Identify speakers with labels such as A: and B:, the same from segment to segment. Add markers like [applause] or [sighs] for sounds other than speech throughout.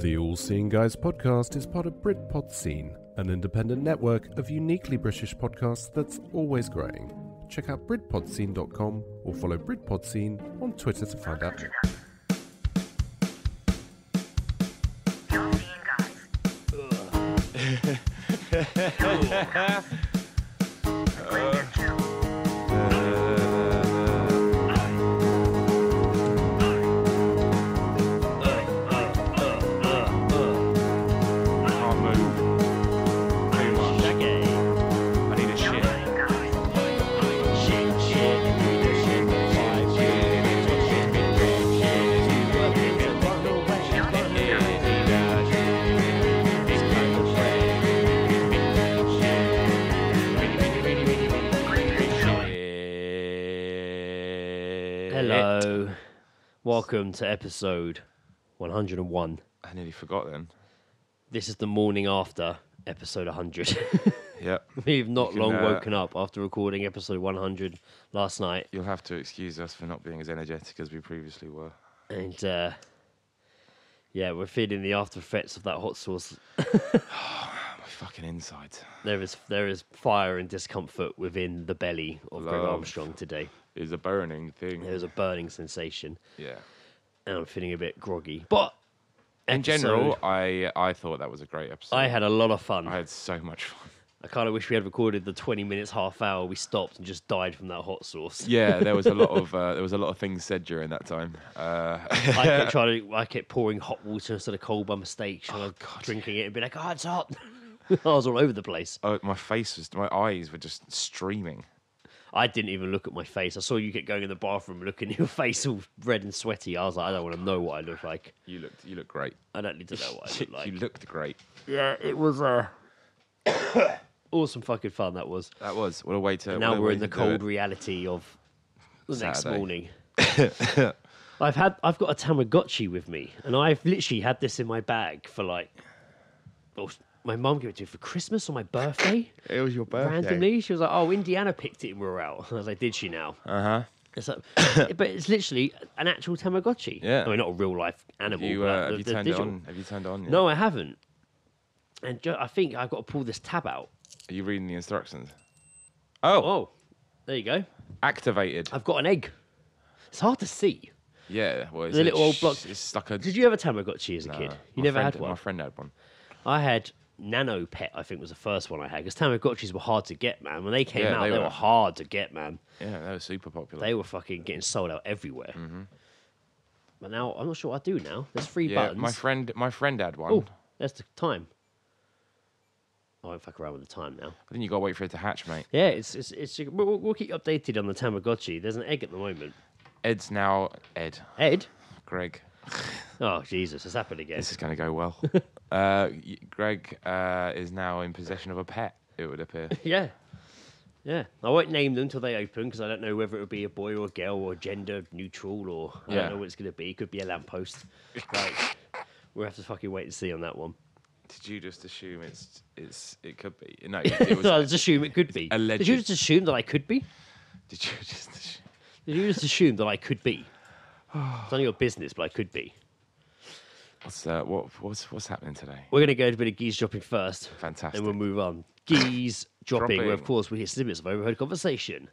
A: The All Seeing Guys podcast is part of Britpod Scene, an independent network of uniquely British podcasts that's always growing. Check out BritpodScene.com or follow Britpod Scene on Twitter to find out more. [laughs]
B: Can't
C: Welcome to episode 101.
B: I nearly forgot then.
C: This is the morning after episode 100. [laughs]
B: Yep. [laughs]
C: We've not
B: can,
C: long
B: uh,
C: woken up after recording episode 100 last night.
B: You'll have to excuse us for not being as energetic as we previously were.
C: And uh, yeah, we're feeling the after effects of that hot sauce. [laughs]
B: My fucking insides.
C: There is there is fire and discomfort within the belly of Greg Armstrong today.
B: Is a burning thing.
C: There's a burning sensation,
B: Yeah.
C: and I'm feeling a bit groggy. But
B: In general, I I thought that was a great episode.
C: I had a lot of fun.
B: I had so much fun.
C: I kind of wish we had recorded the 20 minutes, half hour we stopped and just died from that hot sauce. [laughs]
B: Yeah, there was a lot of [laughs] uh, there was a lot of things said during that time. Uh,
C: I kept [laughs] trying to, I kept pouring hot water instead of cold by mistake, trying
B: Oh,
C: to drinking it and be like, oh, it's hot. I was all over the place.
B: oh, my face was my eyes were just streaming.
C: I didn't even look at my face. I saw you get going in the bathroom, looking your [laughs] face all red and sweaty. I was like, I don't want to know what I look like.
B: You looked you looked great.
C: I don't need to know what I look [laughs] like.
B: you looked great.
C: yeah, it was uh, [coughs] awesome fucking fun. That was.
B: That was what a way to.
C: And now we're in the
B: to do it.
C: cold reality of the next
B: Saturday.
C: morning. [laughs] I've had I've got a Tamagotchi with me, and I've literally had this in my bag for like, well, my mum gave it to me for Christmas or my birthday. [laughs]
B: It was your birthday.
C: Randomly, she was like, "Oh, Indiana picked it and we were out." I was like, "Did she now?"
B: Uh huh.
C: It's like, [coughs] but it's literally an actual Tamagotchi.
B: Yeah.
C: I mean, not a real life animal.
B: You
C: but
B: uh,
C: the-
B: have you
C: the
B: turned
C: digital.
B: it on? Have you turned it on? Yet?
C: No, I haven't. And ju- I think I've got to pull this tab out.
B: Are you reading the instructions? Oh,
C: Oh, there you go.
B: activated.
C: I've got an egg. It's hard to see.
B: Yeah, well, it's
C: The
B: a
C: little old block-
B: It's stuck a.
C: Did you have a Tamagotchi as a
B: Nah,
C: kid? You never
B: friend-
C: had one.
B: My friend had one.
C: I had Nano Pet, I think was the first one I had. Because Tamagotchis were hard to get, man. When they came
B: Yeah,
C: out,
B: they
C: they, were.
B: were.
C: hard to get, man.
B: Yeah, they were super popular.
C: They were fucking getting sold out everywhere.
B: Mm-hmm.
C: But now, I'm not sure what I do now. There's three
B: yeah,
C: buttons.
B: my friend, my friend had one.
C: oh, there's the time. I won't fuck around with the time now.
B: I think you got to wait for it to hatch, mate.
C: Yeah, it's it's, it's we'll, we'll keep you updated on the Tamagotchi. There's an egg at the moment.
B: Ed's now Ed,
C: Ed?
B: Greg.
C: Oh Jesus, it's happened again.
B: This is going to go well. [laughs] uh, y- Greg uh, is now in possession of a pet. It would appear. [laughs]
C: Yeah. Yeah. I won't name them till they open because I don't know whether it would be a boy or a girl or gender neutral or I
B: Yeah.
C: don't know what it's going to be. It could be a lamppost. [laughs] like, we'll have to fucking wait and see on that one.
B: Did you just assume it's it's it could be? No, it was. [laughs]
C: I just assume it could be. Did
B: alleged.
C: you just assume that I could be?
B: did you just? assume-
C: Did you just assume that I could be? [sighs] It's none of your business, but I could be.
B: What's uh, what what's what's happening today?
C: We're going to go to a bit of geese dropping first.
B: Fantastic.
C: And we'll move on. [laughs] Geese dropping, where of course we hear snippets of overheard conversation.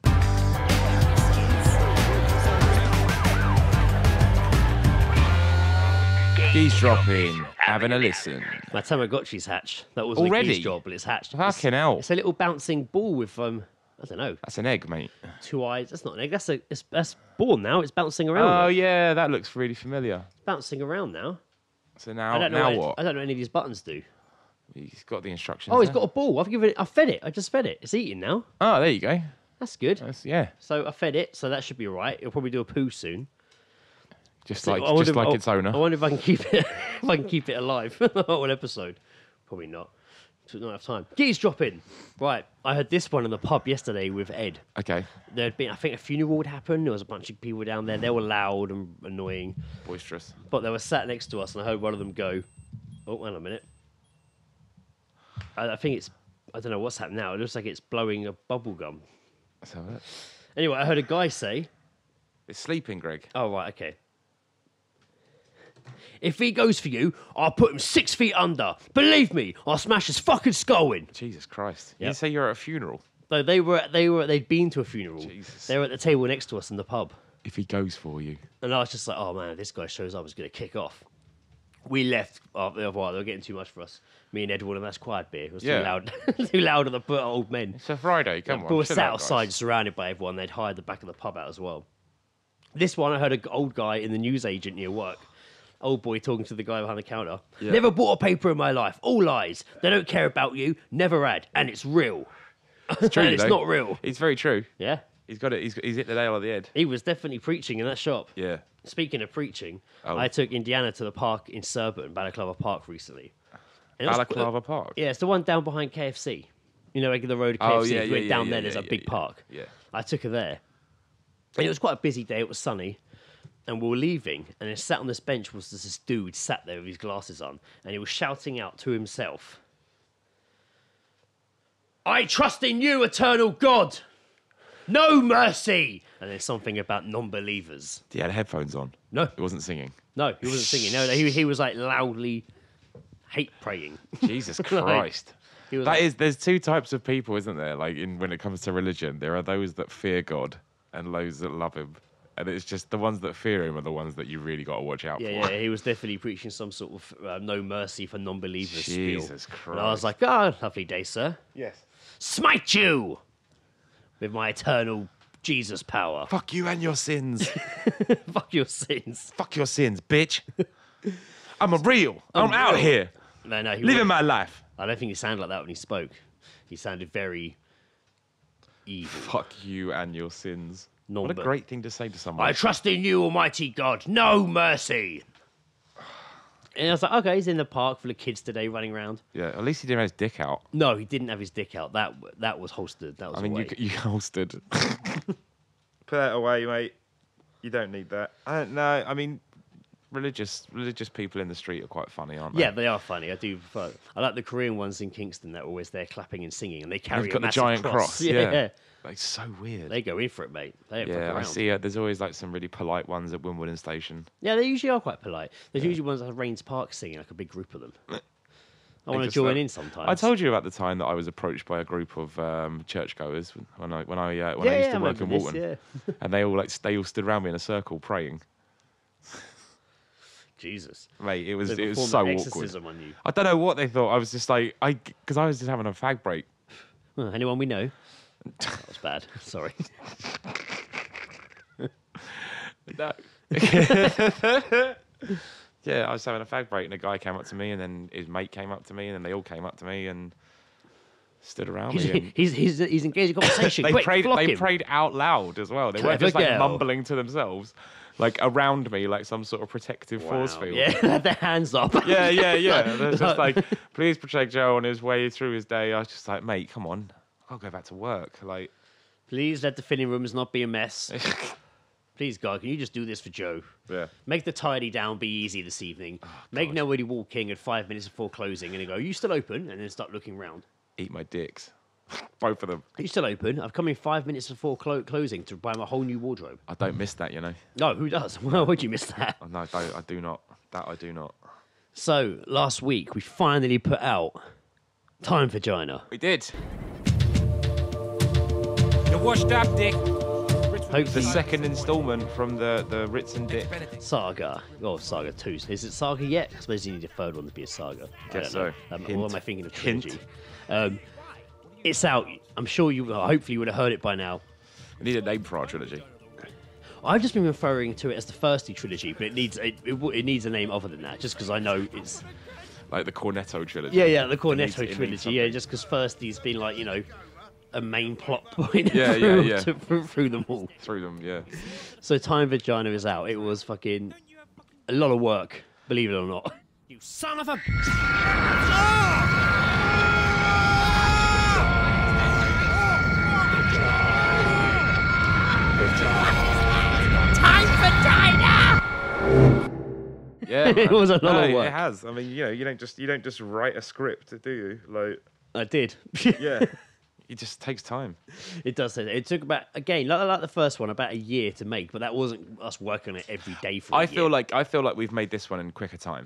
B: Geese dropping, having a listen.
C: My Tamagotchi's hatched. That was a
B: Already?
C: geese drop, but it's hatched.
B: Fucking hell.
C: It's a little bouncing ball with um, I don't know,
B: That's an egg, mate.
C: two eyes. That's not an egg. That's a it's, that's born now. It's bouncing around.
B: Oh
C: now.
B: yeah, that looks really familiar.
C: It's bouncing around now.
B: So now,
C: I don't know.
B: now
C: what? I don't know what any of these buttons do.
B: He's got the instructions.
C: Oh, he's
B: there.
C: got a ball. I've given it. I fed it. I just fed it. It's eating now.
B: Oh, there you go.
C: That's good.
B: That's, yeah,
C: So I fed it, so that should be all right. It'll probably do a poo soon.
B: just
C: So
B: like
C: I wonder
B: just
C: if-
B: like
C: I-
B: its owner.
C: I wonder if I can keep it. [laughs] if I can keep it alive. [laughs] the whole episode, probably not. Not enough time. Geese dropping. Right. I heard this one in the pub yesterday with Ed.
B: Okay,
C: There'd been, I think, a funeral would happen. There was a bunch of people down there. They were loud and annoying,
B: boisterous.
C: but they were sat next to us, and I heard one of them go, "Oh, wait a minute." I, I think it's. I don't know what's happened now. It looks like it's blowing a bubble gum.
B: Let's have it.
C: Anyway, I heard a guy say,
B: It's sleeping, Greg.
C: Oh, right, okay. If he goes for you, I'll put him six feet under. Believe me, I'll smash his fucking skull in.
B: Jesus Christ. You
C: Yep.
B: didn't say you're at a funeral.
C: So they were, they were, they'd been to a funeral.
B: Jesus.
C: They were at the table next to us in the pub.
B: If he goes for you.
C: And I was just like, oh man, if this guy shows up, it's going to kick off. We left oh, after a while. They were getting too much for us. Me and Edward, and that's quiet beer. It was
B: Yeah.
C: too loud, [laughs] too loud on the poor old men.
B: It's a Friday. Come
C: we
B: on.
C: were
B: chill
C: sat
B: out, guys.
C: outside, surrounded by everyone. They'd hired the back of the pub out as well. This one, I heard an old guy in the newsagent near work. Old boy talking to the guy behind the counter.
B: Yeah.
C: Never bought a paper in my life. All lies. They don't care about you. Never had, and it's real.
B: It's [laughs] true.
C: and it's
B: though.
C: not real.
B: It's very true.
C: Yeah,
B: He's got it. He's, he's hit the nail on the head.
C: he was definitely preaching in that shop.
B: Yeah.
C: Speaking of preaching,
B: Oh.
C: I took Indiana to the park in Surbiton, Balaclava Park, recently. And it was-
B: Balaclava Park.
C: Yeah, it's the one down behind KFC. You know, like the road to KFC.
B: Oh,
C: if
B: yeah,
C: you went
B: yeah,
C: down
B: yeah,
C: there,
B: yeah,
C: there's a
B: yeah,
C: big
B: yeah.
C: park.
B: Yeah.
C: I took her there. And it was quite a busy day. It was sunny. And we were leaving. And then sat on this bench was this dude sat there with his glasses on. And he was shouting out to himself I trust in you, eternal God. No mercy. And then something about non believers.
B: He had headphones on.
C: No,
B: He wasn't singing.
C: no, he wasn't singing. No, he, he was like loudly hate praying.
B: Jesus [laughs] Christ.
C: Was
B: That
C: like,
B: is, there's two types of people, isn't there? Like, in when it comes to religion, there are those that fear God and those that love Him, and it's just the ones that fear Him are the ones that you really got to watch out
C: Yeah,
B: for.
C: yeah, he was definitely preaching some sort of uh, no mercy for non-believers spiel.
B: Jesus
C: And I was like, "Oh, lovely day, sir.
B: Yes.
C: Smite you with my eternal Jesus power.
B: Fuck you and your sins. [laughs]
C: Fuck your sins."
B: Fuck your sins, bitch. I'm a real. [laughs] I'm, out
C: real.
B: here
C: No, no, he
B: living
C: wa-
B: my life.
C: I don't think he sounded like that when he spoke. He sounded very evil.
B: Fuck you and your sins.
C: No,
B: what a great thing to say to someone.
C: I trust in you, Almighty God. No mercy. And I was like, okay, he's in the park full of kids today running around.
B: yeah, at least he didn't have his dick out.
C: No, he didn't have his dick out. That that was holstered. That was
B: I mean, you you [laughs] holstered. [laughs] Put that away, mate. You don't need that. I don't know. I mean, religious religious people in the street are quite funny, aren't they?
C: Yeah, they are funny. I do. prefer- I like the Korean ones in Kingston that are always there clapping and singing, and they carry
B: They've
C: a
B: got the giant cross. [laughs] Yeah,
C: yeah,
B: Like so weird.
C: they go in for it, mate. They don't
B: yeah, I see. Uh, there's always like some really polite ones at Wimbledon Station.
C: Yeah, they usually are quite polite. There's usually ones at Raynes Park singing, like a big group of them. [laughs] I want to join
B: like-
C: in sometimes.
B: I told you about the time that I was approached by a group of um, churchgoers when I when I uh, when
C: yeah,
B: I used
C: yeah,
B: to work in
C: this,
B: Walton,
C: Yeah.
B: and they all like they all stood around me in a circle praying.
C: Jesus.
B: Mate, it was
C: They
B: it was so awkward.
C: on you.
B: I don't know what they thought. I was just like I because I was just having a fag break.
C: Huh, anyone we know? [laughs] That was bad. Sorry.
B: No. [laughs] yeah, I was having a fag break, and a guy came up to me, and then his mate came up to me, and then they all came up to me and stood around me.
C: He's, he's, he's, he's engaged in [laughs] conversation.
B: they
C: Quick,
B: prayed. They
C: him.
B: prayed out loud as well. They weren't just like
C: girl.
B: mumbling to themselves, like around me, like some sort of protective force field.
C: Yeah, [laughs] had their hands up.
B: yeah, yeah, yeah. [laughs] They're just like, please protect Joe on his way through his day. I was just like, mate, come on, I'll go back to work. Like,
C: Please let the fitting rooms not be a mess. [laughs] Please, God, can you just do this for Joe?
B: yeah.
C: Make the tidy down be easy this evening.
B: Oh,
C: Make nobody walk in at five minutes before closing and they go, Are you still open? And then start looking round.
B: Eat my dicks, both of them.
C: Are you still open? I've come in five minutes before clo- closing to buy my whole new wardrobe.
B: I don't miss that, you know.
C: No, who does? [laughs] Why would you miss that?
B: Oh, No, I don't. I do not. That I do not.
C: So, last week we finally put out Time for Vagina.
B: We did.
D: The washed up dick.
B: The
C: Hopefully,
B: second instalment from the the Ritz and Dick.
C: Saga. Oh, Saga 2. Is it Saga yet? I suppose you need a third one to be a Saga. I
B: Guess
C: don't know.
B: so.
C: Um,
B: Hint.
C: what am I thinking of
B: Hint.
C: trilogy? Um, it's out. I'm sure you, well, hopefully, you would have heard it by now.
B: We need a name for our trilogy.
C: I've just been referring to it as the Firsty trilogy, but it needs it, it, w- it needs a name other than that, just because I know it's
B: Like the Cornetto trilogy.
C: yeah yeah the
B: It needs-
C: Cornetto
B: needs
C: trilogy yeah
B: something.
C: just because Firsty's been like you know a main plot point
B: Yeah, [laughs] yeah,
C: through,
B: yeah.
C: to- through, through them all.
B: Through them, yeah.
C: So Time Vagina is out. It was fucking a lot of work, believe it or not.
D: You son of a. Ah!
B: Yeah, [laughs]
C: It was a lot
B: No,
C: of work.
B: It has. I mean, you know, you don't just you don't just write a script, do you? Like,
C: I did.
B: yeah, [laughs] it just takes time.
C: It does. say. It took about again, like, like the first one, about a year to make, but that wasn't us working on it every day for. I
B: I feel like I feel like we've made this one in quicker time.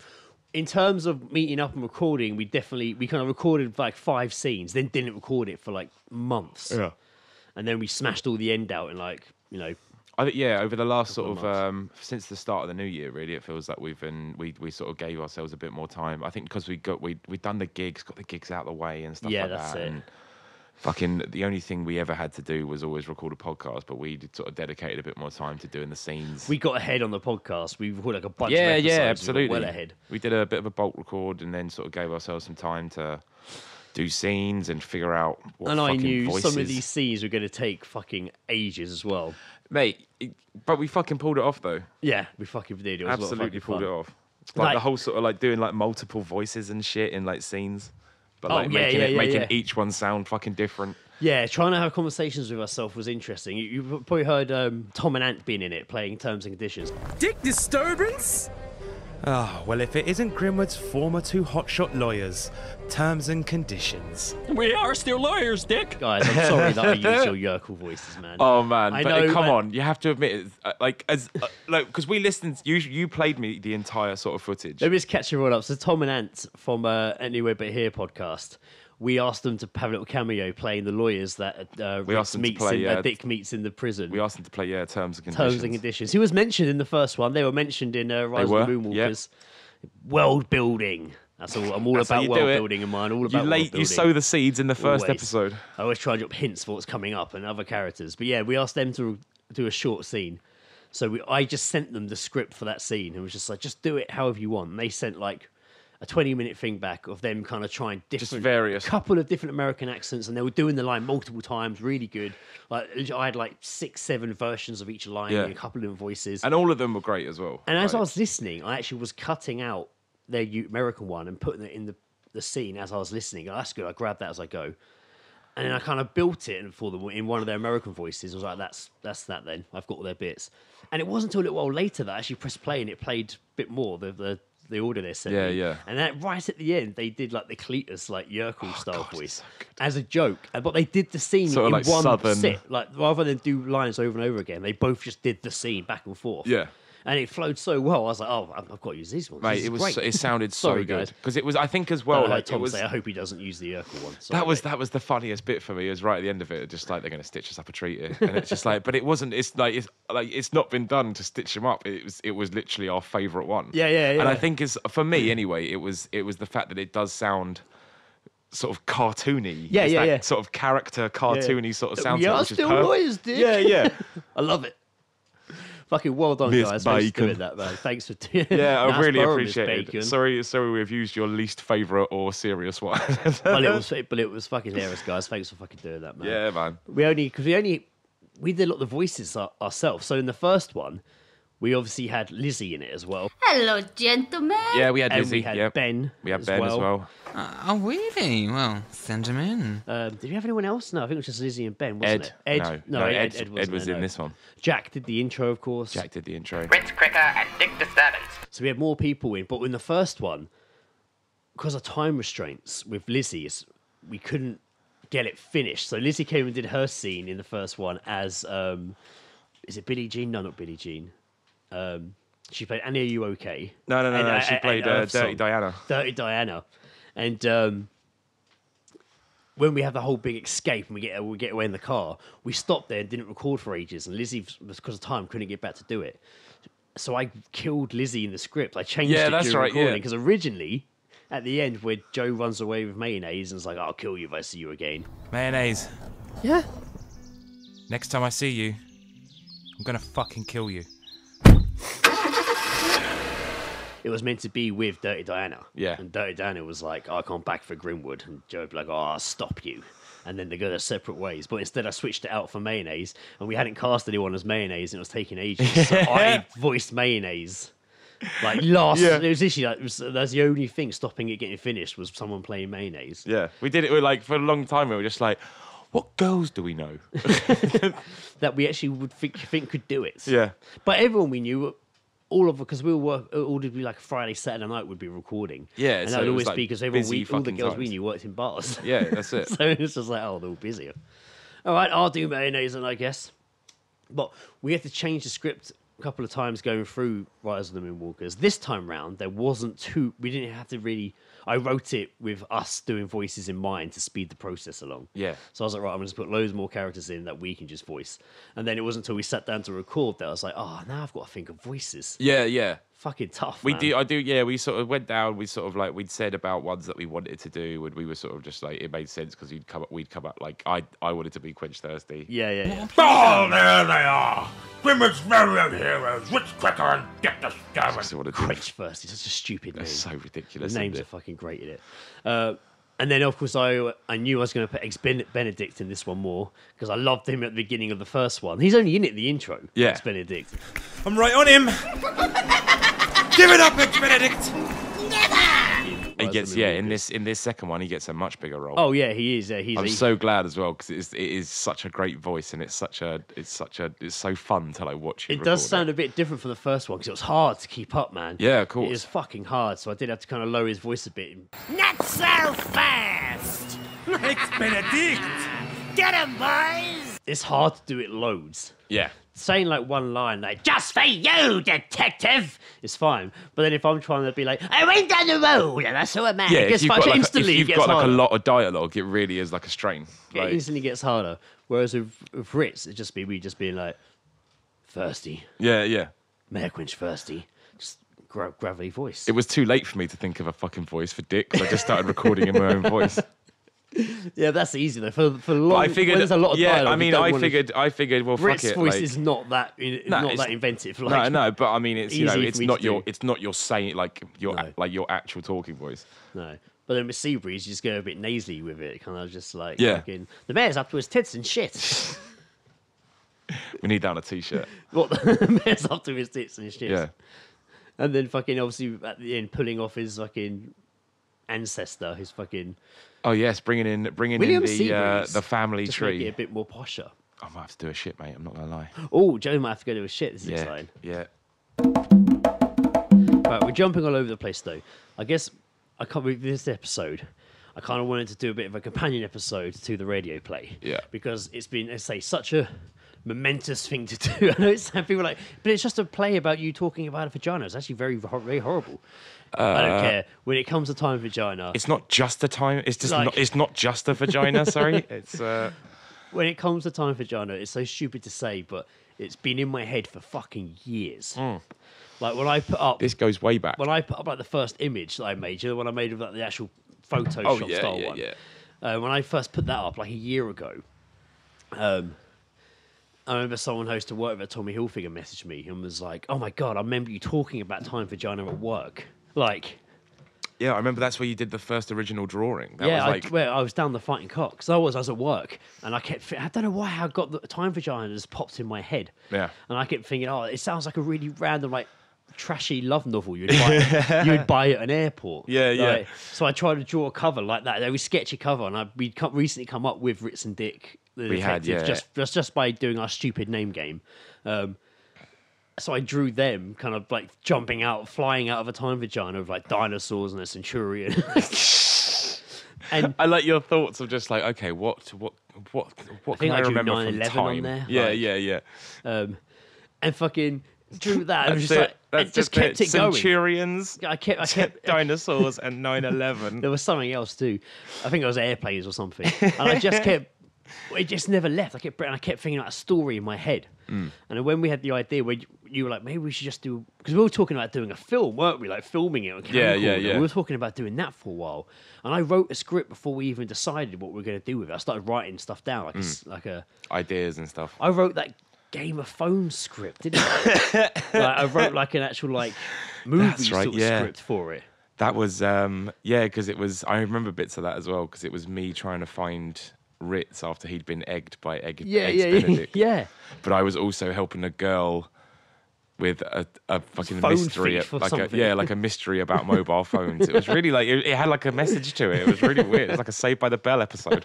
C: in terms of meeting up and recording, we definitely we kind of recorded like five scenes, then didn't record it for like months, Yeah. and then we smashed all the end out in like you know
B: I think yeah, over the last sort of
C: of
B: um, since the start of the new year, really, it feels like we've been we we sort of gave ourselves a bit more time. I think because we got we we done the gigs, got the gigs out of the way and stuff
C: Yeah,
B: like
C: that's
B: that.
C: it.
B: And fucking the only thing we ever had to do was always record a podcast, but we sort of dedicated a bit more time to doing the scenes.
C: we got ahead on the podcast. We recorded like a bunch
B: yeah,
C: of episodes.
B: yeah,
C: we
B: absolutely.
C: well ahead.
B: We did a bit of a bulk record and then sort of gave ourselves some time to do scenes and figure out. What
C: And I knew some of these scenes were going to take fucking ages as well.
B: Mate. but we fucking pulled it off though.
C: Yeah, we fucking did. It was a lot of
B: Absolutely
C: fucking
B: pulled
C: fun.
B: it off. Like,
C: Like-
B: the whole sort of like doing like multiple voices and shit in like scenes, but
C: Oh,
B: like
C: yeah,
B: making
C: yeah,
B: it
C: yeah,
B: making
C: yeah.
B: each one sound fucking different.
C: Yeah, trying to have conversations with ourselves was interesting. You, you probably heard um, Tom and Ant being in it, playing terms and conditions.
E: Dick disturbance? Ah, well, if it isn't Grimwood's former two hotshot lawyers, terms and conditions.
D: We are still lawyers, Dick.
C: Guys, I'm sorry that I used your [laughs] Urkel voices, man.
B: Oh man,
C: I
B: but
C: know,
B: come
C: but-
B: on, you have to admit, it's, uh, like as uh, like because we listened, you you played me the entire sort of footage.
C: Let me just catch everyone up. So Tom and Ant from uh, Anywhere But Here podcast, we asked them to have a little cameo playing the lawyers that uh,
B: We
C: Rick
B: asked them to
C: meets
B: play,
C: in, uh,
B: uh,
C: Dick meets in the prison.
B: We asked them to play yeah terms and conditions.
C: Terms and conditions. He was mentioned in the first one. They were mentioned in uh, Rise of the
B: yeah.
C: Moonwalkers. World building. That's all. I'm all
B: That's
C: about world building in mine. All
B: You
C: about
B: lay,
C: world
B: you sow the seeds in the first
C: Always.
B: episode.
C: I always try and drop hints for what's coming up and other characters. But yeah, we asked them to do a short scene. So we, I just sent them the script for that scene and was just like, just do it however you want. And they sent like a 20 minute thing back of them kind of trying different,
B: various.
C: couple of different American accents, and they were doing the line multiple times, really good. Like I had like six, seven versions of each line,
B: Yeah.
C: and a couple of different voices.
B: And all of them were great as well.
C: And as I was listening, I actually was cutting out their American one and putting it in the, the scene as I was listening. Oh, that's good. I grabbed that as I go. And then I kind of built it for them in one of their American voices. I was like, that's that's that then. I've got all their bits. And it wasn't until a little while later that I actually pressed play and it played a bit more, the the, the order they sent
B: Yeah, yeah.
C: And then right at the end, they did like the Cletus, like Urkel oh, style
B: God,
C: voice
B: so
C: as a joke. Uh, but they did the scene
B: Sort
C: in
B: like
C: one
B: southern-
C: sit. Like rather than do lines over and over again, they both just did the scene back and forth
B: Yeah.
C: And it flowed so well. I was like, "Oh, I've I've got to use these ones."
B: Mate,
C: This
B: it was
C: great.
B: so- it sounded [laughs] so
C: Sorry,
B: good because it was. I think as
C: Well,
B: well,
C: like
B: like
C: Tom
B: it was.
C: say, I hope he doesn't use the Urkel one. Sorry,
B: That was
C: mate.
B: that was the funniest bit for me. Is right at the end of it, just like they're going to stitch us up a treat here, and it's just like, but it wasn't. It's like it's like it's not been done to stitch them up. It was it was literally our favourite one.
C: Yeah, yeah, yeah.
B: And I think is for me anyway. It was it was the fact that it does sound sort of cartoony.
C: Yeah,
B: It's
C: yeah,
B: that
C: yeah.
B: Sort of character cartoony sort of uh, sound.
C: We
B: to it,
C: are
B: which is
C: still
B: perfect.
C: lawyers, dude.
B: Yeah, yeah. [laughs]
C: I love it. Fucking well done,
B: Miss
C: guys. Thanks for doing
B: Bacon.
C: that, man. Thanks [laughs] for doing.
B: Yeah, I really appreciate it. Sorry, sorry, we've used your least favourite or serious one. [laughs]
C: Well, it was, but it was fucking hilarious, guys. Thanks for fucking doing that, man.
B: yeah, man.
C: We only because we only we did a lot of the voices our, ourselves. So in the first one, we obviously had Lizzie in it as well,
F: Hello, gentlemen.
B: Yeah, we had
C: and
B: Lizzie.
C: we had
B: yeah.
C: Ben.
B: We had
C: as
B: Ben
C: well.
B: as well.
G: Uh, oh, really? Well, send him in.
C: Um, did we have anyone else? No, I think it was just Lizzie and Ben, wasn't
B: Ed.
C: it?
B: No,
C: Ed,
B: no,
C: Ed,
B: Ed-
C: Ed,
B: Ed
C: wasn't there,
B: in
C: no.
B: this one.
C: Jack did the intro, of course.
B: Jack did the intro.
H: Ritz Cricker and Dick Disturbance.
C: So we had more people in, but in the first one, because of time restraints with Lizzie, we couldn't get it finished. So Lizzie came and did her scene in the first one as um, is it Billie Jean? No, not Billie Jean. Um, she played Annie. Are you okay?
B: No, no, no,
C: And,
B: no.
C: uh,
B: She
C: and
B: played uh, Dirty Diana.
C: Dirty Diana, and um, when we have the whole big escape and we get we get away in the car, we stopped there and didn't record for ages. And Lizzie, because of time, couldn't get back to do it. So I killed Lizzie in the script. I changed
B: Yeah,
C: it
B: that's
C: during
B: right,
C: recording because originally. At the end, where Joe runs away with mayonnaise and is like, "I'll kill you if I see you again."
E: Mayonnaise,
C: Yeah,
E: next time I see you, I'm gonna fucking kill you.
C: It was meant to be with Dirty Diana.
B: Yeah.
C: and Dirty Diana was like, "I come back for Grimwood," and Joe would be like, "Oh, I'll stop you." And then they go their separate ways. But instead, I switched it out for mayonnaise, and we hadn't cast anyone as mayonnaise, and it was taking ages. So [laughs] I voiced mayonnaise. Like last,
B: Yeah.
C: it was literally like was, that's the only thing stopping it getting finished was someone playing mayonnaise.
B: Yeah, we did it. We like for a long time. We were just like, what girls do we know? [laughs]
C: That we actually would think, think could do it.
B: yeah,
C: But everyone we knew all of because we were work, it would be like Friday, Saturday night would be recording.
B: Yeah,
C: and
B: so
C: that would always
B: like,
C: be because everyone
B: busy
C: we, all the girls we knew worked in bars. [laughs]
B: Yeah, that's it. [laughs]
C: so it's just like, oh, they're all busier. All right, I'll do mayonnaise, and I guess. But we had to change the script a couple of times going through Rise of the Moonwalkers. This time round, there wasn't too. We didn't have to really. I wrote it with us doing voices in mind to speed the process along.
B: Yeah.
C: So I was like, right, I'm going to put loads more characters in that we can just voice. And then it wasn't until we sat down to record that I was like, oh, now I've got to think of voices.
B: Yeah, yeah.
C: Fucking tough.
B: We
C: man.
B: do. I do. Yeah, we sort of went down. We sort of like we'd said about ones that we wanted to do, and we were sort of just like it made sense because we'd come up. We'd come up like I. I wanted to be Quench Thirsty.
C: Yeah, yeah, yeah.
F: Oh, there they are! Grimwood's railroad heroes, Ritz Cricker and get the
B: That's
F: Scammon.
B: what I did.
C: Quench first. It's such a stupid name.
B: That's so ridiculous.
C: The
B: isn't
C: names are fucking great in it. Uh, and then, of course, I I knew I was going to put Eggs Benedict in this one more because I loved him at the beginning of the first one. He's only in it in the intro.
B: Yeah.
C: Eggs Benedict.
E: I'm right on him. Give it up, Eggs Benedict.
B: He gets yeah in this in this second one he gets a much bigger role.
C: Oh yeah, he is. Uh, he's.
B: I'm
C: he-
B: so glad as well because it is, it is such a great voice and it's such a it's such a it's so fun to like watch. you
C: It does
B: record
C: sound a bit different from the first one because it was hard to keep up, man.
B: Yeah, of course.
C: It was fucking hard, so I did have to kind of lower his voice a bit.
H: Not so fast!
E: Eggs Benedict.
H: Get him, boys!
C: It's hard to do it loads.
B: Yeah,
C: Saying like one line, like "Just for you, detective," is fine. But then if I'm trying to be like, oh, "I went down the road and I saw a man,"
B: yeah.
C: it
B: If
C: gets
B: you've got
C: fucking
B: like, a, if you've
C: gets
B: got like a lot of dialogue, it really is like a strain.
C: it instantly gets harder. Whereas with, with Ritz, it just be me just being like, thirsty,
B: yeah, yeah.
C: Mayor Quench thirsty, just gra- gravelly voice.
B: It was too late for me to think of a fucking voice for Dick because I just started recording in my own voice. [laughs]
C: yeah, that's easy though. For for long,
B: But I figured,
C: there's a lot of
B: yeah.
C: dialogue,
B: I mean, I figured, I figured, well, fuck it.
C: voice
B: like-
C: is not that
B: No,
C: not that inventive.
B: no,
C: Like,
B: no, but I mean, it's you know, it's not your,
C: do.
B: it's not your saying like your
C: No.
B: like your actual talking voice.
C: no. But then with Seabreeze, you just go a bit nasally with it, kind of just like
B: Yeah.
C: fucking, the mayor's up to his tits and shit. [laughs]
B: We need that on a t-shirt. [laughs]
C: what [laughs] the mayor's up to his tits and shit.
B: Yeah,
C: And then fucking obviously at the end pulling off his fucking ancestor, his fucking
B: Oh yes, bringing in bringing
C: William
B: in the uh, the family
C: just make it
B: tree.
C: a bit more posher.
B: I might have to do a shit, mate. I'm not gonna lie.
C: Oh, Joe might have to go to a shit. This is
B: Yeah,
C: exciting.
B: yeah.
C: Right, we're jumping all over the place though. I guess I can't with this episode. I kind of wanted to do a bit of a companion episode to the radio play.
B: Yeah.
C: Because it's been, let's say, such a momentous thing to [laughs] do. I know it's people like, but it's just a play about you talking about a vagina. It's actually very, very horrible. I don't care. When it comes to time vagina,
B: Uh, It's not just a time. It's just
C: Like-
B: not. It's not just a vagina. [laughs] sorry. It's uh.
C: when it comes to time vagina, it's so stupid to say, but it's been in my head for fucking years. Like when I put up
B: This goes way back.
C: when I put up like the first image that I made, you know, when I made of like the actual Photoshop
B: Oh, yeah,
C: style
B: yeah,
C: one.
B: yeah.
C: Uh, when I first put that up like a year ago, um, I remember someone who used to work with Tommy Hilfiger messaged me and was like, "Oh my god, I remember you talking about time vagina at work." Like,
B: yeah, I remember that's where you did the first original drawing. That
C: yeah,
B: was like
C: I, well, I was down the fighting cock. So I was, I was at work, and I kept. I don't know why I got the time vagina just popped in my head.
B: Yeah.
C: and I kept thinking, oh, it sounds like a really random, like trashy love novel you'd buy. [laughs] you'd buy at an airport.
B: Yeah, yeah.
C: So I tried to draw a cover like that. It was sketchy cover, and I we'd come, recently come up with Ritz and Dick. The
B: We had, yeah.
C: just just just by doing our stupid name game. Um, so I drew them kind of like jumping out, flying out of a time vagina of like dinosaurs and a centurion. [laughs] and
B: I like your thoughts of just like, okay, what, what, what, what
C: think
B: can I,
C: I drew
B: remember
C: 9/11
B: from
C: on there,
B: Yeah,
C: like-
B: yeah, yeah.
C: um, and fucking drew that. and it just
B: it.
C: like,
B: That's
C: it just
B: just
C: kept it going.
B: Centurions,
C: I kept, I kept, [laughs]
B: dinosaurs, and 9/11.
C: there was something else too. I think it was airplanes or something. And I just [laughs] kept, it just never left. I kept, and I kept thinking about a story in my head.
B: Mm.
C: And when we had the idea, where you, you were like, maybe we should just do, because we were talking about doing a film, weren't we? Like filming it on camera.
B: Yeah, yeah, yeah.
C: We were talking about doing that for a while. And I wrote a script before we even decided what we were going to do with it. I started writing stuff down, like,
B: Mm.
C: s like a,
B: Ideas and stuff.
C: I wrote that Game of Phone script, didn't I? [laughs] like, I wrote like an actual like movie
B: That's right,
C: sort of
B: yeah.
C: script for it.
B: That was um yeah, because it was. I remember bits of that as well because it was me trying to find Ritz after he'd been egged by Egg.
C: Yeah,
B: Eggs
C: yeah,
B: Benedict. [laughs]
C: yeah.
B: But I was also helping a girl with a, a fucking
C: Phone
B: mystery, like a, yeah, like a mystery about [laughs] mobile phones. It was really like it, it had like a message to it. It was really weird. It was like a Saved by the Bell episode.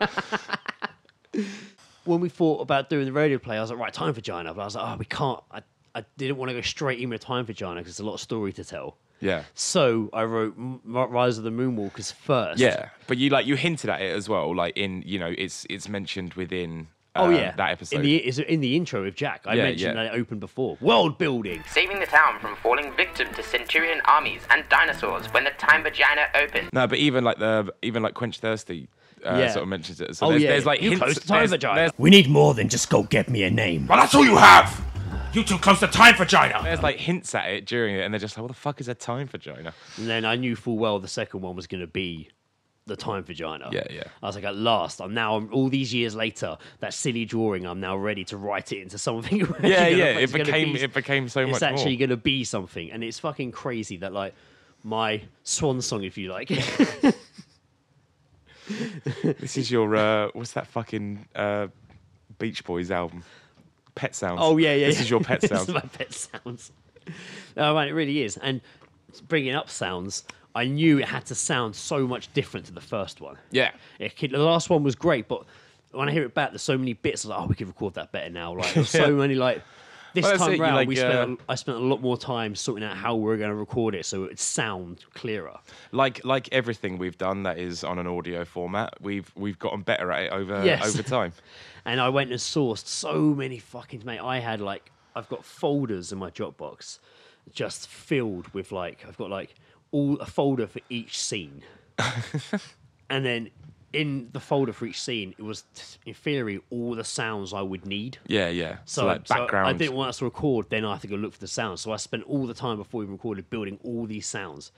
C: when we thought about doing the radio play, I was like, right, time vagina. But I was like, oh, we can't. I, I didn't want to go straight in with Time Vagina because there's a lot of story to tell.
B: Yeah.
C: So I wrote M- Rise of the Moonwalkers first.
B: Yeah, but you like you hinted at it as well, like in you know it's it's mentioned within.
C: Oh
B: uh,
C: yeah,
B: that episode.
C: in the is in the intro with Jack. I
B: Yeah,
C: mentioned
B: yeah.
C: that it opened before. World building.
I: Saving the town from falling victim to Centurion armies and dinosaurs when the time vagina opened.
B: No, but even like the even like Quench Thirsty uh,
C: Yeah.
B: sort of mentions it. So
C: oh
B: there's,
C: yeah,
B: there's like
C: you
B: hints.
C: close to Time
B: there's-
C: Vagina.
B: there's-
H: We need more than just go get me a name.
F: Well, that's all you have. You too close to time vagina.
B: There's like hints at it during it, and they're just like, "What the fuck is a time vagina?"
C: And then I knew full well the second one was going to be the time vagina.
B: Yeah, yeah.
C: I was like, at last, I'm now all these years later, that silly drawing, I'm now ready to write it into something. [laughs]
B: Yeah, yeah.
C: it's
B: It became
C: be-
B: it became so
C: it's
B: much
C: actually going to be something, and it's fucking crazy that like my swan song, if you like. [laughs]
B: This is your uh, what's that fucking uh, Beach Boys album? Pet Sounds.
C: Oh yeah, yeah.
B: This
C: yeah.
B: is your pet [laughs]
C: This
B: sounds.
C: is my pet sounds. [laughs] Oh man, it really is. And bringing up sounds, I knew it had to sound so much different to the first one.
B: Yeah.
C: It the last one was great, but when I hear it back, there's so many bits. I was like, oh, we could record that better now. Like, there's so [laughs] many like. This
B: Well,
C: time
B: it,
C: round,
B: like,
C: we spent.
B: uh,
C: I spent a lot more time sorting out how we're going to record it so it would sound clearer.
B: Like like everything we've done that is on an audio format, we've we've gotten better at it over
C: Yes.
B: over time. [laughs]
C: And I went and sourced so many fucking mate. I had like I've got folders in my Dropbox just filled with like I've got like all a folder for each scene. [laughs] and then in the folder for each scene, it was in theory all the sounds I would need.
B: Yeah, yeah. So,
C: So,
B: like
C: so
B: background.
C: I didn't want us to record, then I had to go look for the sounds. So I spent all the time before we recorded building all these sounds.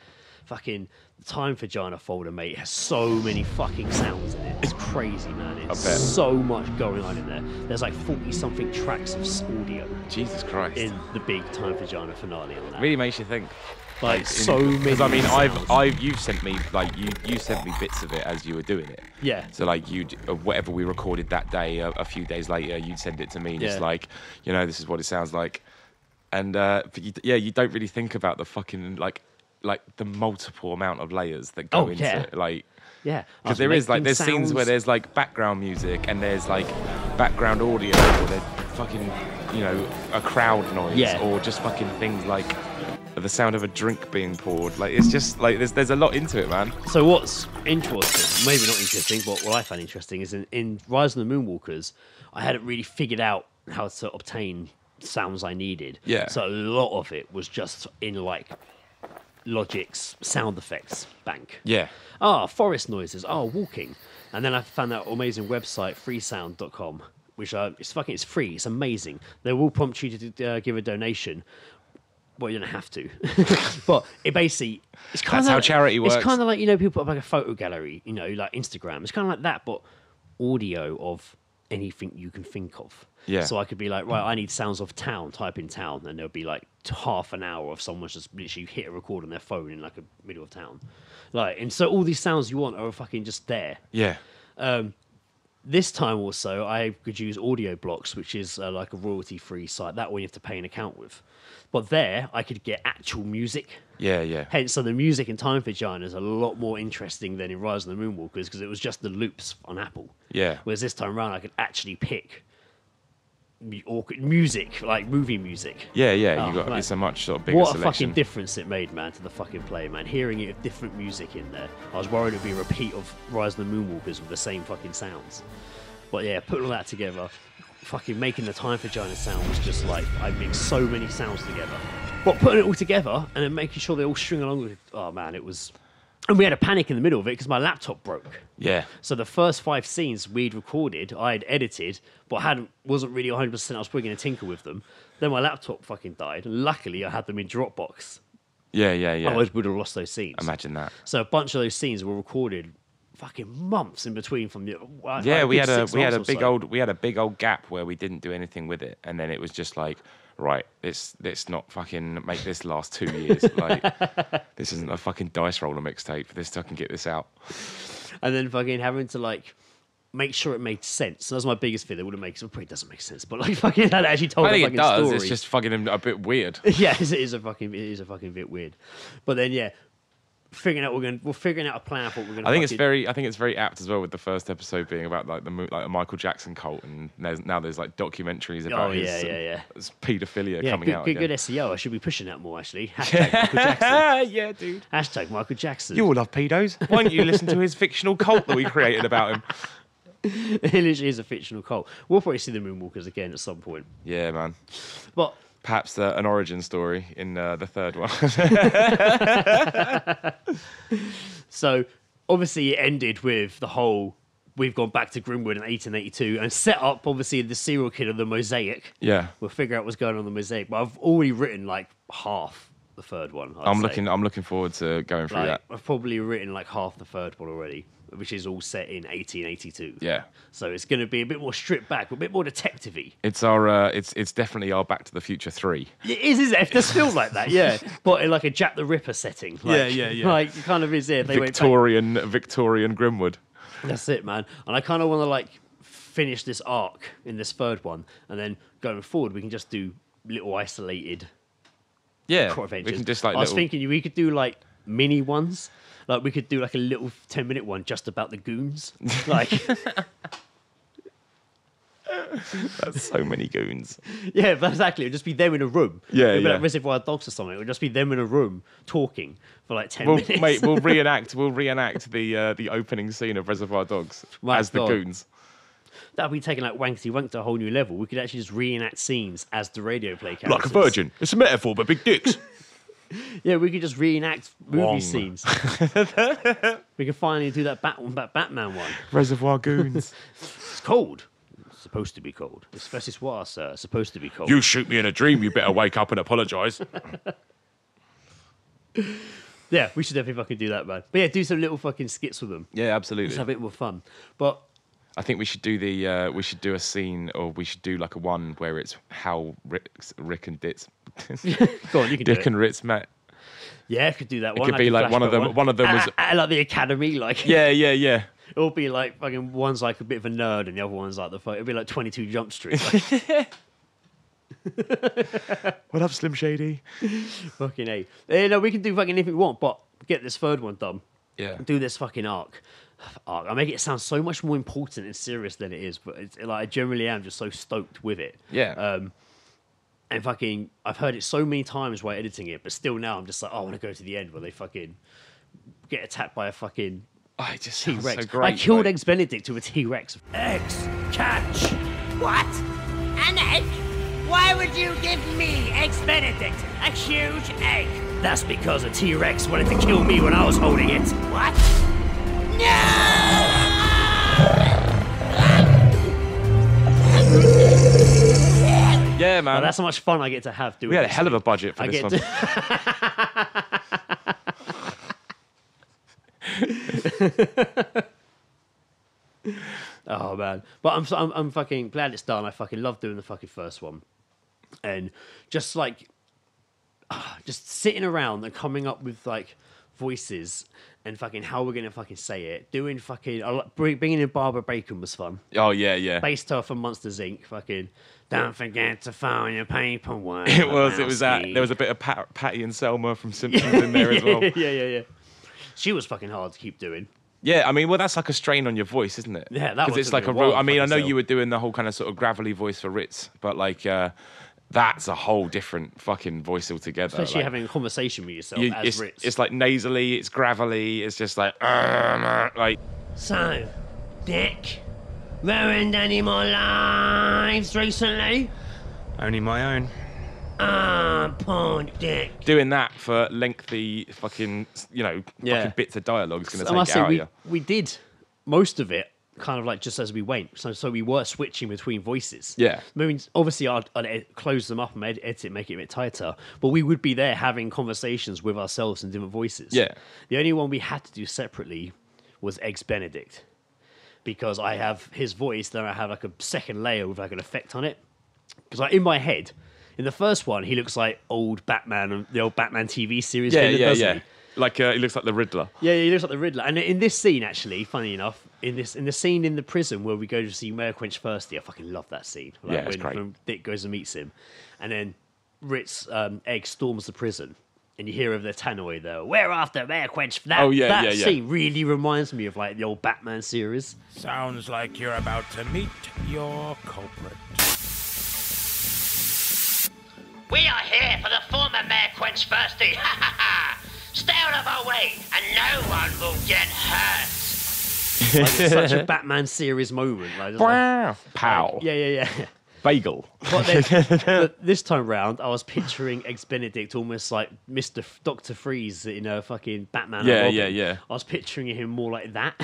C: Fucking the Time for Vagina folder, mate, has so many fucking sounds in it. It's crazy, man. It's so much going on in there. There's like 40 something tracks of audio
B: Jesus Christ.
C: in the big Time for Vagina finale on that.
B: really makes you think.
C: Like, so many.
B: Because I mean, I've. I've you've sent me like you you sent me bits of it as you were doing it.
C: Yeah.
B: So like you uh, whatever we recorded that day, a, a few days later, you'd send it to me, just
C: Yeah.
B: like you know this is what it sounds like, and uh, but you, yeah, you don't really think about the fucking like like the multiple amount of layers that go
C: Oh,
B: into
C: yeah.
B: it, like.
C: Yeah.
B: Because there is like there's scenes where there's like background music and there's like background audio or there's fucking you know a crowd noise
C: Yeah.
B: or just fucking things like the sound of a drink being poured. Like it's just like there's there's a lot into it, man.
C: So what's interesting, maybe not interesting, but what I found interesting is in, in Rise of the Moonwalkers, I hadn't really figured out how to obtain sounds I needed.
B: Yeah.
C: So a lot of it was just in like Logic's sound effects bank.
B: Yeah.
C: Ah, forest noises. Oh, walking. And then I found that amazing website, freesound.com, which uh, it's fucking, it's free. It's amazing. They will prompt you to uh, give a donation. Well, you don't have to, [laughs] but it basically it's kind
B: That's
C: of
B: how charity works.
C: It's kind of like you know people put up like a photo gallery, you know, like Instagram. It's kind of like that, but audio of anything you can think of.
B: Yeah.
C: So I could be like, right, I need sounds of town. Type in town, and there'll be like half an hour of someone just literally hit a record on their phone in like a middle of town, like. And so all these sounds you want are fucking just there.
B: Yeah.
C: This time also, I could use Audio Blocks, which is uh, like a royalty-free site. That one you have to pay an account with. But there, I could get actual music.
B: Yeah, yeah.
C: Hence, so the music in Time for Vagina is a lot more interesting than in Rise of the Moonwalkers because it was just the loops on Apple.
B: Yeah.
C: Whereas this time around, I could actually pick music, like movie music.
B: Yeah, yeah. You
C: Oh,
B: got
C: man.
B: it's a much sort of bigger
C: What a
B: selection.
C: fucking difference it made, man, to the fucking play, man. Hearing it with different music in there. I was worried it'd be a repeat of Rise of the Moonwalkers with the same fucking sounds. But yeah, putting all that together, fucking making the Time for Vagina sound was just like, I mixed so many sounds together. But putting it all together and then making sure they all string along with oh man, it was. And we had a panic in the middle of it because my laptop broke.
B: yeah.
C: So the first five scenes we'd recorded, I had edited, but hadn't wasn't really 100. percent I was probably going to tinker with them. Then my laptop fucking died, and luckily I had them in Dropbox.
B: Yeah, yeah, yeah.
C: Otherwise, we'd have lost those scenes.
B: Imagine that.
C: So a bunch of those scenes were recorded, fucking months in between from the. like,
B: Yeah, we had a we had a big
C: so.
B: old we had a big old gap where we didn't do anything with it, and then it was just like, right, let's let's not fucking make this last two years. [laughs] like, this isn't a fucking dice roller mixtape. For this I can get this out.
C: and then fucking having to like. Make sure it made sense. That's my biggest fear. That wouldn't make. It probably doesn't make sense, but like [laughs] fucking that actually told
B: I
C: a
B: think
C: fucking
B: it does.
C: story.
B: It's just fucking a bit weird. [laughs]
C: yeah, it is a fucking it is a fucking bit weird. But then yeah, figuring out we're going. We're figuring out a plan for what we're going.
B: I think it's very, I think it's very apt as well with the first episode being about like the like the Michael Jackson cult, and there's, now there's like documentaries about
C: Oh,
B: his,
C: yeah,
B: um,
C: yeah, yeah.
B: his paedophilia
C: yeah,
B: coming
C: good,
B: out.
C: good,
B: again.
C: good SEO. I should be pushing that more actually. [laughs] Hashtag Michael Jackson. [laughs]
B: yeah, dude.
C: Hashtag Michael Jackson.
B: You all love pedos. Why don't you listen to his fictional cult that we created about him? [laughs]
C: it literally is a fictional cult. We'll probably see the Moonwalkers again at some point.
B: Yeah, man.
C: But
B: Perhaps uh, an origin story in uh, the third one. [laughs]
C: So obviously it ended with the whole we've gone back to Grimwood in 1882 and set up obviously the serial killer, the Mosaic.
B: yeah.
C: We'll figure out what's going on in the Mosaic. But I've already written like half the third one.
B: I'm
C: say.
B: looking. I'm looking forward to going through
C: Like,
B: that.
C: I've probably written like half the third one already, which is all set in 1882.
B: Yeah.
C: So it's going to be a bit more stripped back, a bit more detective-y.
B: It's our. Uh, it's it's definitely our Back to the Future three.
C: It is, isn't it? It does feel like that, yeah. [laughs] But in like a Jack the Ripper setting. Like,
B: Yeah, yeah, yeah.
C: Like, it kind of is it. They
B: Victorian Victorian Grimwood.
C: That's it, man. And I kind of want to like finish this arc in this third one, and then going forward, we can just do little isolated
B: Yeah. We can just like.
C: I was
B: little-
C: thinking we could do like mini ones. Like we could do like a little ten minute one just about the goons. [laughs] Like
B: That's so many goons.
C: yeah, but exactly. It'd just be them in a room.
B: Yeah,
C: It'd be
B: yeah.
C: like Reservoir Dogs or something. It would just be them in a room talking for like ten
B: We'll,
C: minutes.
B: mate, we'll [laughs] reenact. We'll reenact the uh, the opening scene of Reservoir Dogs
C: My
B: as the goons.
C: That'd be taking like Wanky Wank to a whole new level. We could actually just reenact scenes as the radio play characters.
B: Like a virgin. It's a metaphor, but big dicks. [laughs] [laughs]
C: Yeah, we could just reenact movie
B: Wong.
C: scenes. [laughs] we could finally do that Bat- that Batman one.
B: Reservoir [laughs] goons.
C: It's cold. It's supposed to be cold. It's Festissoir, sir. It's supposed to be cold.
B: you shoot me in a dream. You better wake up and apologise.
C: Yeah, we should definitely fucking do that, man. But yeah, do some little fucking skits with them.
B: Yeah, absolutely.
C: Just have a bit more fun. But
B: I think we should do the uh, we should do a scene or we should do like a one where it's how Rick, Rick and Ditz, [laughs]
C: go on, you can do
B: Dick and Ritz met.
C: Yeah, I could do that
B: It
C: one.
B: could be
C: a
B: like one of them- one of them was-
C: like the academy, like
B: Yeah, yeah, yeah. [laughs]
C: It'll be like fucking one's like a bit of a nerd and the other one's like the fuck. It'll be like Twenty Two Jump Street. Like, [laughs]
B: What up, Slim Shady?
C: fucking a. Eh, no, we can do fucking anything we want, but get this third one done.
B: Yeah.
C: do this fucking arc. arc. I make it sound so much more important and serious than it is, but it's like I generally am just so stoked with it.
B: Yeah.
C: Um, and fucking, I've heard it so many times while editing it, but still now I'm just like, oh, I want to go to the end where they fucking get attacked by a fucking
B: Oh, it just
C: T Rex.
B: so great.
C: I killed
B: like-
C: Eggs Benedict with a T Rex.
H: Eggs. Catch.
J: What? An egg? Why would you give me Eggs Benedict? A huge egg?
H: That's because a T Rex wanted to kill me when I was holding it.
J: What? No!
B: Yeah, man.
C: That's how much fun I get to have doing.
B: we had a hell of a budget for
C: I
B: this
C: get
B: one. [laughs]
C: Oh man, but I'm, I'm I'm fucking glad it's done. I fucking love doing the fucking first one, and just like, ah, just sitting around and coming up with like voices and fucking how we're gonna fucking say it. Doing fucking I like, bring- bringing in Barbara Bacon was fun.
B: Oh yeah, yeah.
C: Based her from Monsters Inc. Fucking don't forget to phone your paperwork. [laughs]
B: It was. It was that. There was a bit of Pat, Patty and Selma from [laughs] Simpsons in there as well. [laughs]
C: yeah, yeah, yeah. She was fucking hard to keep doing.
B: Yeah, I mean, well, that's like a strain on your voice, isn't it?
C: Yeah, that
B: 'Cause
C: one
B: it's like a
C: a
B: real. I mean, I know you were doing the whole kind of sort of gravelly voice for Ritz, but like uh, that's a whole different fucking voice altogether.
C: Especially
B: like,
C: having a conversation with yourself
B: you-
C: as
B: it's,
C: Ritz.
B: it's like nasally, it's gravelly, it's just like "Uh, like
H: So, Dick, ruined any more lives recently?
E: Only my own.
H: Ah, poor Dick.
B: doing that for lengthy fucking you know
C: Yeah.
B: fucking bits of dialogue is going to
C: I must
B: take it
C: say,
B: out of
C: we,
B: you.
C: we did most of it kind of like just as we went. So, so we were switching between voices.
B: Yeah.
C: I mean, obviously, I'd, I'd ed- close them up and ed- edit it, make it a bit tighter. But we would be there having conversations with ourselves in different voices.
B: Yeah.
C: The only one we had to do separately was Eggs Benedict. Because I have his voice, then I have like a second layer with like an effect on it. Because like in my head, in the first one, he looks like old Batman, the old Batman TV series.
B: Yeah, yeah, yeah.
C: he?
B: Like uh, he looks like the Riddler.
C: Yeah, he looks like the Riddler. And in this scene, actually, funny enough, in this in the scene in the prison where we go to see Mayor Quench Thirsty, I fucking love that scene. Like,
B: Yeah, it's
C: when,
B: great.
C: when Dick goes and meets him, and then Ritz um, Egg storms the prison. And you hear of the tannoy though. We're after Mayor Quench. That,
B: Oh, yeah,
C: that
B: yeah, yeah.
C: scene really reminds me of like the old Batman series.
F: Sounds like you're about to meet your culprit.
J: We are here for the former Mayor Quench Thirsty. [laughs] Ha ha ha! Stay out of our way, and no one will get hurt.
C: Like, it's such a [laughs] Batman series moment. Like, like-
B: Wow. Pow.
C: yeah, yeah, yeah. [laughs]
B: Bagel.
C: But then, [laughs] but this time round, I was picturing Eggs Benedict almost like Mister Doctor Freeze in a fucking Batman. and
B: Yeah,
C: Robin.
B: yeah, yeah.
C: I was picturing him more like that.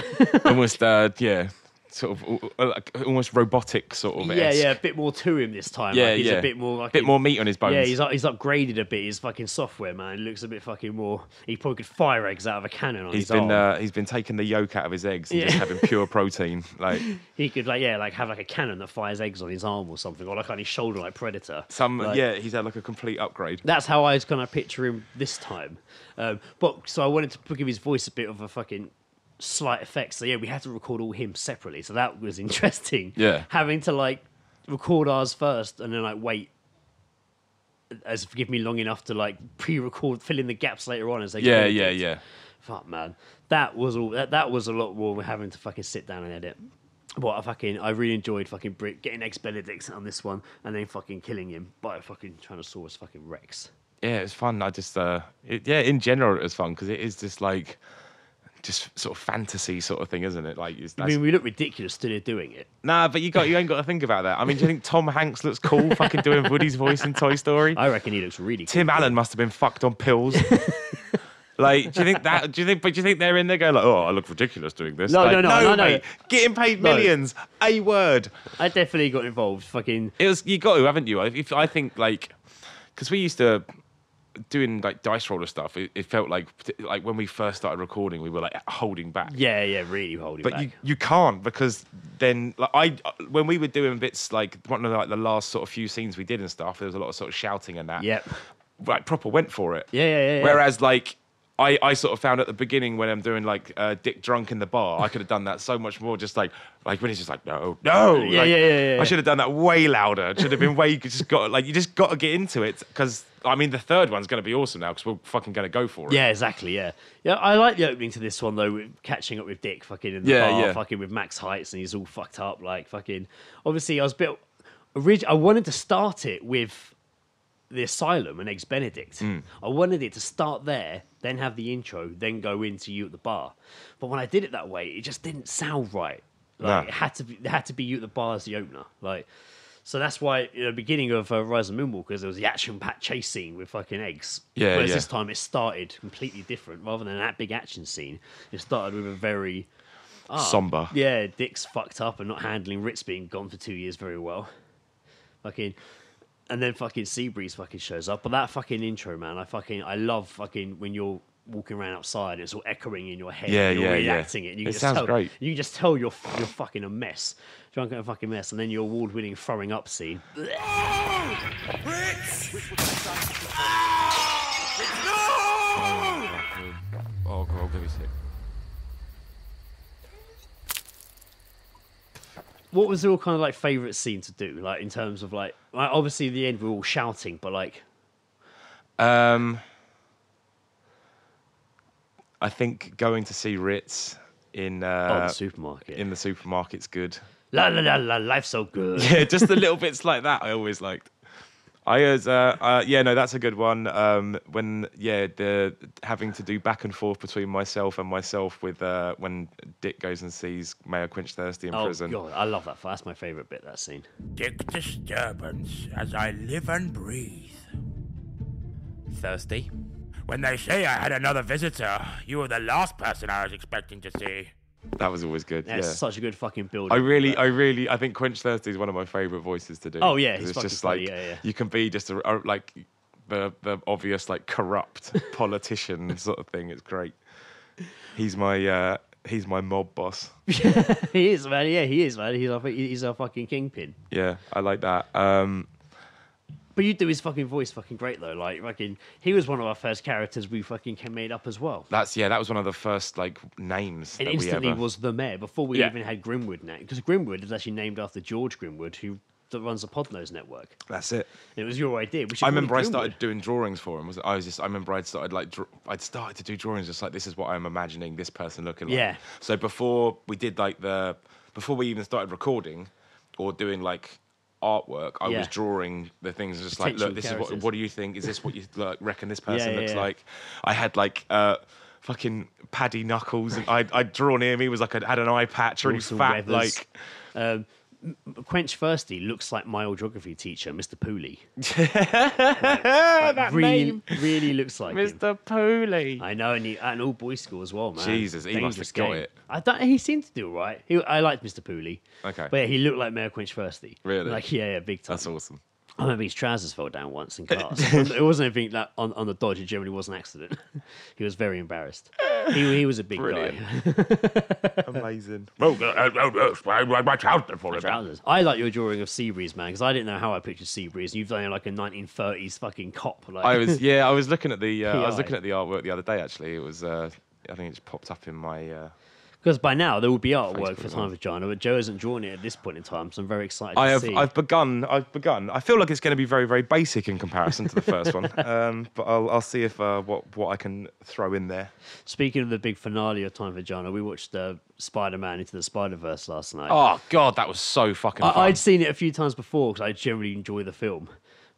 B: Almost, uh, yeah, sort of like almost robotic sort of.
C: yeah, yeah, a bit more to him this time.
B: Yeah,
C: like, he's
B: yeah.
C: a bit more like
B: Bit more meat on his bones.
C: Yeah, he's he's upgraded a bit. His fucking software, man. He looks a bit fucking more. He probably could fire eggs out of a cannon on
B: He's
C: his
B: been uh, he's been taking the yolk out of his eggs and just having pure protein. [laughs] Like
C: He could like yeah, like have like a cannon that fires eggs on his arm or something, or like on his shoulder, like Predator.
B: some,
C: Like-
B: yeah, he's had like a complete upgrade.
C: That's how I was kind of picture him this time. Um, but so I wanted to give his voice a bit of a fucking slight effect. So yeah, we had to record all him separately. So that was [laughs] interesting.
B: Yeah.
C: having to like record ours first and then like wait. As give me long enough to like pre-record, fill in the gaps later on as they.
B: Yeah, yeah, yeah.
C: Fuck man, that was all. That, that was a lot more having to fucking sit down and edit. But I fucking, I really enjoyed fucking Brit getting Eggs Benedict on this one, and then fucking killing him by fucking Tyrannosaurus fucking Rex.
B: Yeah, it was fun. I just, uh, it, yeah, in general, it was fun because it is just like, just sort of fantasy sort of thing, isn't it? Like,
C: I mean, we look ridiculous still doing it.
B: nah, but you got, you ain't got to think about that. I mean, do you think Tom Hanks looks cool, fucking doing Woody's voice in Toy Story?
C: I reckon he looks really.
B: Tim
C: cool.
B: Allen must have been fucked on pills. [laughs] like, do you think that? Do you think? But do you think they're in there going like, "Oh, I look ridiculous doing this"?
C: No,
B: like,
C: no, no, no, no.
B: mate, Getting paid
C: No.
B: millions. A word.
C: I definitely got involved. Fucking
B: It was you got to, haven't you? If I think like, because we used to doing like dice roller stuff. It, it felt like like when we first started recording, we were like holding back.
C: yeah, yeah, really holding
B: But
C: back.
B: you, you can't because then like I when we were doing bits like one of the, like the last sort of few scenes we did and stuff, there was a lot of sort of shouting and that.
C: Yep.
B: Like proper went for it.
C: Yeah, yeah, yeah, yeah.
B: Whereas like I, I sort of found at the beginning when I'm doing like uh, Dick drunk in the bar, I could have done that so much more. Just like like when he's just like no no.
C: Yeah,
B: like,
C: yeah, yeah, yeah.
B: I should have done that way louder. It should have been way. You just got like you just got to get into it because I mean the third one's going to be awesome now because we're fucking going to go for it.
C: Yeah, exactly. Yeah, yeah. I like the opening to this one though, with catching up with Dick, fucking in the
B: Yeah,
C: bar,
B: yeah.
C: fucking with Max Heights, and he's all fucked up. Like fucking. Obviously, I was a bit. I wanted to start it with the asylum and Eggs Benedict.
B: Hmm.
C: I wanted it to start there, then have the intro, then go into you at the bar. But when I did it that way, it just didn't sound right. Like
B: No.
C: it had to be, it had to be you at the bar as the opener. Like. So that's why at the beginning of uh, Rise of Moonwalkers, there was the action-packed chase scene with fucking eggs.
B: Yeah,
C: Whereas
B: yeah.
C: this time it started completely different. Rather than that big action scene, it started with a very ah,
B: Somber.
C: Yeah, Dick's fucked up and not handling Ritz being gone for two years very well. Fucking, and then fucking Seabreeze fucking shows up. But that fucking intro, man, I fucking I love fucking when you're walking around outside and it's all echoing in your head.
B: Yeah,
C: and you're
B: yeah, yeah.
C: reacting it. And you
B: It
C: just
B: sounds
C: tell,
B: great.
C: You can just tell you're you're fucking a mess, drunk and a fucking mess. And then your award-winning throwing up scene. [laughs]
B: Oh, God, give me sick.
C: What was your kind of like favorite scene to do like in terms of like, like obviously the end we're all shouting but like
B: Um, I think going to see Ritz in uh,
C: oh the supermarket
B: in the supermarket's good.
C: la la la la life's so good
B: Yeah, just the [laughs] little bits like that I always liked. I was, uh, uh, yeah, no, that's a good one. Um, when, yeah, the having to do back and forth between myself and myself with uh, when Dick goes and sees Mayor Quench Thirsty in
C: oh
B: prison.
C: god i love that that's my favorite bit that scene
F: Dick disturbance as I live and breathe.
E: Thirsty?
F: When they say I had another visitor, you were the last person I was expecting to see.
B: That was always good.
C: that's
B: yeah.
C: such a good fucking build
B: I really, I really, I think Quench Thirsty is one of my favourite voices to do.
C: Oh, yeah, he's
B: it's just
C: funny,
B: like
C: yeah, yeah.
B: you can be just a, a- like the the obvious like corrupt [laughs] politician sort of thing. It's great. He's my uh, he's my mob boss. [laughs]
C: he is man yeah he is man he's a, he's a fucking kingpin
B: Yeah, I like that. Um,
C: but you do his fucking voice fucking great though like fucking he was one of our first characters we fucking came made up as well
B: that's yeah, that was one of the first like names
C: and
B: that we
C: instantly
B: ever.
C: was the mayor before we
B: Yeah.
C: even had Grimwood name because Grimwood is actually named after George Grimwood, who that runs the Podnose network.
B: That's it.
C: And it was your idea. Which
B: I remember I started doing drawings for him. Was I was just I remember I'd started like dr- I'd started to do drawings just like this is what I'm imagining this person looking like.
C: Yeah.
B: So before we did like the before we even started recording or doing like artwork, I
C: Yeah.
B: was drawing the things just like look, this is what what do you think? Is this what you [laughs] like, reckon this person
C: yeah,
B: looks
C: yeah.
B: like? I had like uh fucking Paddy Knuckles and I'd, I'd drawn him. He was like I had an eye patch, really
C: Dawson
B: fat,
C: Weathers.
B: like
C: Um, Quench Thirsty looks like my old geography teacher, Mr. Pooley. [laughs]
B: that
C: really, really looks like him.
B: Mr. Pooley.
C: I know, and, he, at an all boys school as well, man.
B: Jesus, he must have
C: Dangerous
B: got
C: game.
B: it.
C: I don't. He seemed to do all right. He, I liked Mr. Pooley.
B: Okay.
C: But yeah, he looked like Mayor Quench Thirsty.
B: Really?
C: Like yeah, yeah, big time.
B: That's awesome.
C: I remember his trousers fell down once in [laughs] class. it wasn't anything that on, on the dodge. It generally was an accident. [laughs] he was very embarrassed. He, he was a big
B: Brilliant.
C: guy. [laughs]
B: Amazing.
F: Oh, uh, oh, oh, my, my, my trousers for
C: My trousers. I like your drawing of Seabreeze, man, because I didn't know how I pictured Seabreeze. You've done like a 1930s fucking cop. Like,
B: I was yeah, I was looking at the uh, I was looking at the artwork the other day actually. It was uh, I think it just popped up in my uh,
C: Because by now there would be artwork for Time Vagina, but Joe hasn't drawn it at this point in time, so I'm very excited
B: I
C: to
B: have
C: see.
B: I've begun I've begun. I feel like it's going to be very very basic in comparison to the first one. [laughs] Um, but I'll I'll see if uh, what what I can throw in there.
C: Speaking of the big finale of Time Vagina, we watched uh, Spider-Man Into the Spider-Verse last night.
B: Oh god, that was so fucking fun.
C: I, I'd seen it a few times before because I generally enjoy the film.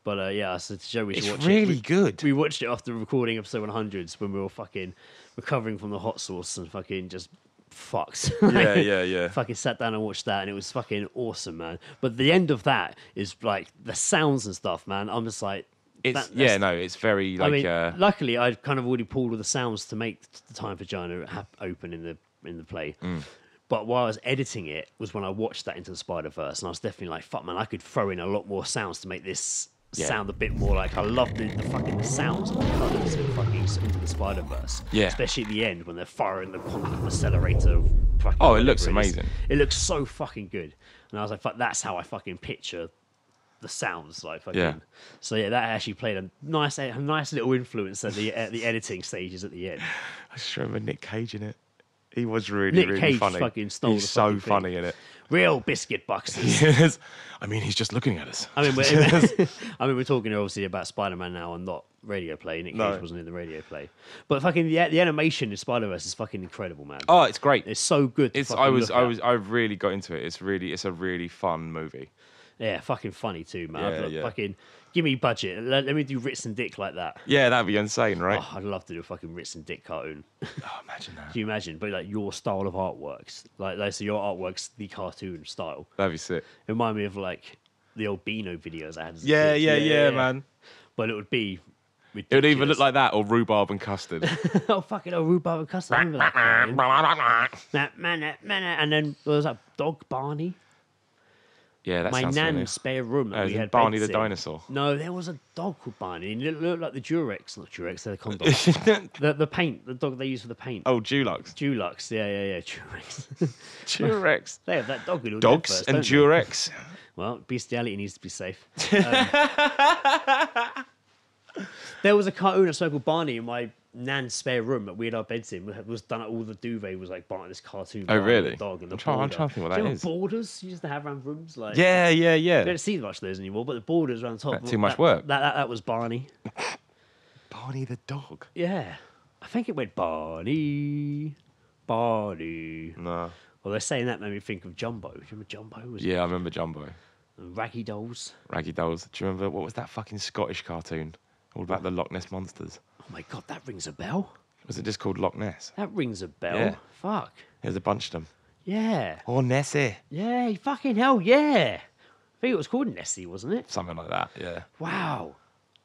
C: But uh, yeah, I said to Joe we should
B: It's
C: watch it.
B: really good.
C: We watched it after recording episode 100s when we were fucking recovering from the hot sauce and fucking just fucked. [laughs]
B: Yeah, yeah, yeah.
C: fucking sat down and watched that and it was fucking awesome, man. But the end of that is like the sounds and stuff, man. I'm just like,
B: It's
C: that-
B: yeah, no, it's very like
C: I mean,
B: uh,
C: luckily I'd kind of already pulled all the sounds to make the time vagina hap- open in the in the play.
B: Mm.
C: But while I was editing it was when I watched that into the Spider Verse, and I was definitely like, "Fuck, man! I could throw in a lot more sounds to make this
B: Yeah.
C: sound a bit more like." I love the, the fucking sounds and the colours in fucking into the Spider Verse.
B: Yeah.
C: especially at the end when they're firing the quantum accelerator. Fucking
B: Oh, it looks
C: is.
B: amazing.
C: It looks so fucking good, and I was like, "Fuck, that's how I fucking picture." The sounds like fucking
B: Yeah.
C: so yeah, that actually played a nice, a nice little influence at the at the editing stages at the end.
B: I just remember Nick Cage in it. He was really
C: Nick
B: really
C: Cage
B: funny.
C: fucking stole
B: He's
C: the
B: so
C: fucking thing.
B: funny in it.
C: Real biscuit boxes. [laughs]
B: Yes. I mean, he's just looking at us.
C: I mean, we're, [laughs] [laughs] I mean, we're talking obviously about Spider-Man now and not radio play. Nick Cage
B: No.
C: wasn't in the radio play, but fucking the, the animation in Spider-Verse is fucking incredible, man.
B: Oh, it's great.
C: It's so good. To
B: It's
C: fucking
B: I was
C: look
B: I
C: at.
B: was I really got into it. It's really it's a really fun movie.
C: Yeah, fucking funny too, man.
B: Yeah,
C: Look,
B: yeah.
C: Fucking give me budget. Let, let me do Ritz and Dick like that.
B: Yeah, that'd be insane, right?
C: Oh, I'd love to do a fucking Ritz and Dick cartoon. [laughs]
B: Oh, imagine that.
C: Can you imagine? But like your style of artworks, like, like so your artworks, the cartoon style.
B: That'd be sick.
C: It remind me of like the old Beano videos I had. A
B: Yeah, yeah, yeah, man.
C: But it would be.
B: It would either look like that or rhubarb and custard. [laughs]
C: oh fucking oh, rhubarb and custard. I remember that. cartoon. Man, [laughs] man. And then there was that dog Barney.
B: Yeah, that
C: My
B: sounds
C: nan's
B: familiar.
C: spare room that
B: Oh,
C: we
B: is it
C: had.
B: Barney
C: beds
B: the
C: in.
B: dinosaur?
C: No, there was a dog called Barney. And it looked like the Durex, not Durex, they're the condom. [laughs] the the paint, the dog they use for the paint.
B: Oh, Dulux.
C: Dulux, yeah, yeah, yeah, [laughs] Durex.
B: Durex. [laughs]
C: they have that dog in all
B: Dogs
C: adverts,
B: and
C: don't they?
B: Durex.
C: Well, bestiality needs to be safe. Um, there was a cartoon, a so called Barney, in my nan's spare room that we had our beds in. Was done. All the duvet was like Barney, this cartoon.
B: Oh, really?
C: The dog and the
B: I'm trying- I'm trying to think what
C: know
B: is.
C: Borders you used to have around rooms, like
B: Yeah, yeah, yeah.
C: You don't see much of those anymore, but the borders around the top.
B: Too much
C: that-
B: work.
C: That, that that was Barney. [laughs]
B: Barney the dog.
C: Yeah, I think it went Barney, Barney.
B: Nah.
C: Well, they're saying that made me think of Jumbo. Do you remember Jumbo? Was
B: Yeah, I remember Jumbo.
C: and Raggy Dolls.
B: Raggy Dolls. Do you remember what was that fucking Scottish cartoon? All about the Loch Ness monsters.
C: Oh my god, that rings a bell.
B: Was it just called Loch Ness?
C: That rings a bell.
B: Yeah.
C: Fuck.
B: There's a bunch of them.
C: Yeah.
B: Oh, Nessie.
C: Yeah, fucking hell, yeah. I think it was called Nessie, wasn't it?
B: Something like that. Yeah.
C: Wow.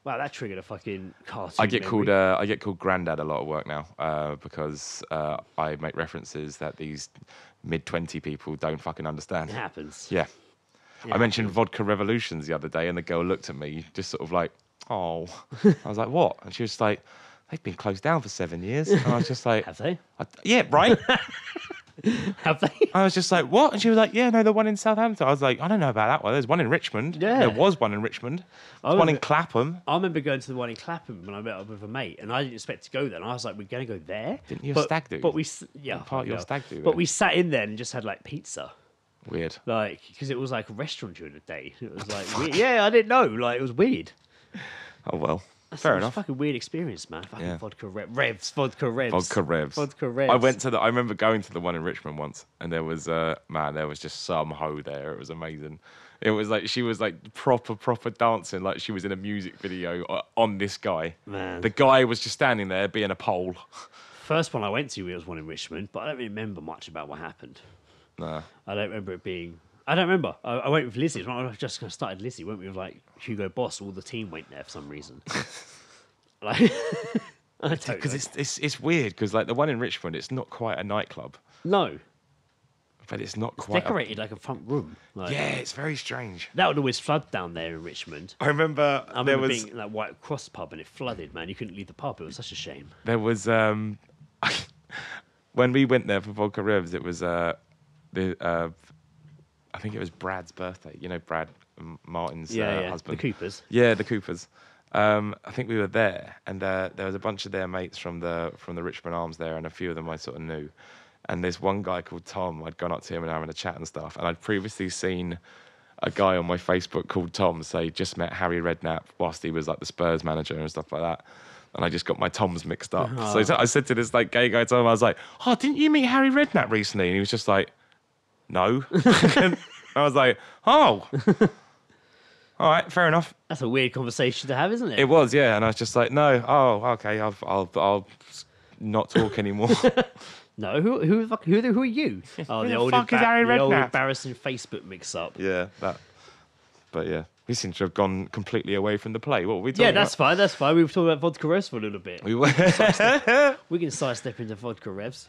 C: Wow, that triggered a fucking cartoon.
B: I get
C: memory.
B: called uh, I get called granddad a lot of work now uh, because uh, I make references that these mid twenty people don't fucking understand.
C: It happens.
B: Yeah.
C: Yeah,
B: I mentioned vodka revolutions the other day, and the girl looked at me just sort of like, "Oh," [laughs] I was like, "What?" And she was like, "They've been closed down for seven years." And I was just like,
C: Have they?
B: "Yeah, right." [laughs]
C: Have they?
B: I was just like, "What?" And she was like, "Yeah, no, the one in Southampton." I was like, "I don't know about that one. There's one in Richmond.
C: Yeah.
B: there was one in Richmond. There's one in Clapham.
C: I remember going to the one in Clapham when I met up with a mate, and I didn't expect to go there. And I was like, "We're going to go there."
B: Didn't you
C: but,
B: stag do?
C: But we, yeah,
B: Part your stag do
C: But
B: then?
C: we sat in there and just had like pizza.
B: Weird.
C: Like, because it was like a restaurant during the day. It was [laughs] like, yeah, I didn't know. Like, it was weird. [laughs]
B: Oh well.
C: That's
B: Fair
C: it was
B: enough.
C: a fucking weird experience, man. Fucking
B: Yeah.
C: vodka rev, revs, vodka revs,
B: Vodka revs.
C: vodka revs.
B: I went to the. I remember going to the one in Richmond once, and there was uh man, there was just some hoe there. It was amazing. It was like she was like proper, proper dancing, like she was in a music video o- on this guy.
C: Man.
B: the guy was just standing there being a pole. [laughs]
C: First one I went to was one in Richmond, but I don't remember much about what happened.
B: Nah.
C: I don't remember it being. I don't remember. I, I went with Lizzie. It was When I just started Lizzie, went with like Hugo Boss. All the team went there for some reason. [laughs] like, [laughs] I don't
B: Because it's it's it's weird because like the one in Richmond, it's not quite a nightclub,
C: no,
B: but it's not
C: it's
B: quite. a-
C: decorated like a front room. Like,
B: yeah, it's very strange.
C: that would always flood down there in Richmond.
B: I remember,
C: I
B: there
C: remember
B: was
C: being in that White Cross pub and it flooded. Man, you couldn't leave the pub. It was such a shame.
B: there was um [laughs] when we went there for vodka revs it was uh the uh i think it was brad's birthday you know brad martin's
C: Yeah,
B: uh,
C: yeah.
B: husband
C: The Coopers.
B: yeah the coopers um i think we were there and uh, there was a bunch of their mates from the from the richmond arms there and a few of them i sort of knew and there's one guy called tom i'd gone up to him and having a chat and stuff and i'd previously seen a guy on my Facebook called Tom say just met Harry Redknapp whilst he was like the Spurs manager and stuff like that. And I just got my Toms mixed up.
C: Oh.
B: So I said to this like gay guy Tom, I was like, "Oh, didn't you meet Harry Redknapp recently?" And he was just like, "No." [laughs] I was like, "Oh, all right, fair enough."
C: That's a weird conversation to have, isn't it?
B: It was, yeah. And I was just like, "No, oh, okay, I'll I'll, I'll not talk anymore." [laughs] [laughs]
C: No, who who the fuck, who, the- who are you? [laughs] Oh, the
B: the
C: old, emba- the old embarrassing Facebook mix-up.
B: yeah, that. But yeah, we seem to have gone completely away from the play. What were we talking
C: Yeah, that's
B: about?
C: fine. That's fine. We were talking about vodka revs for a little bit.
B: We were
C: We can sidestep into vodka revs.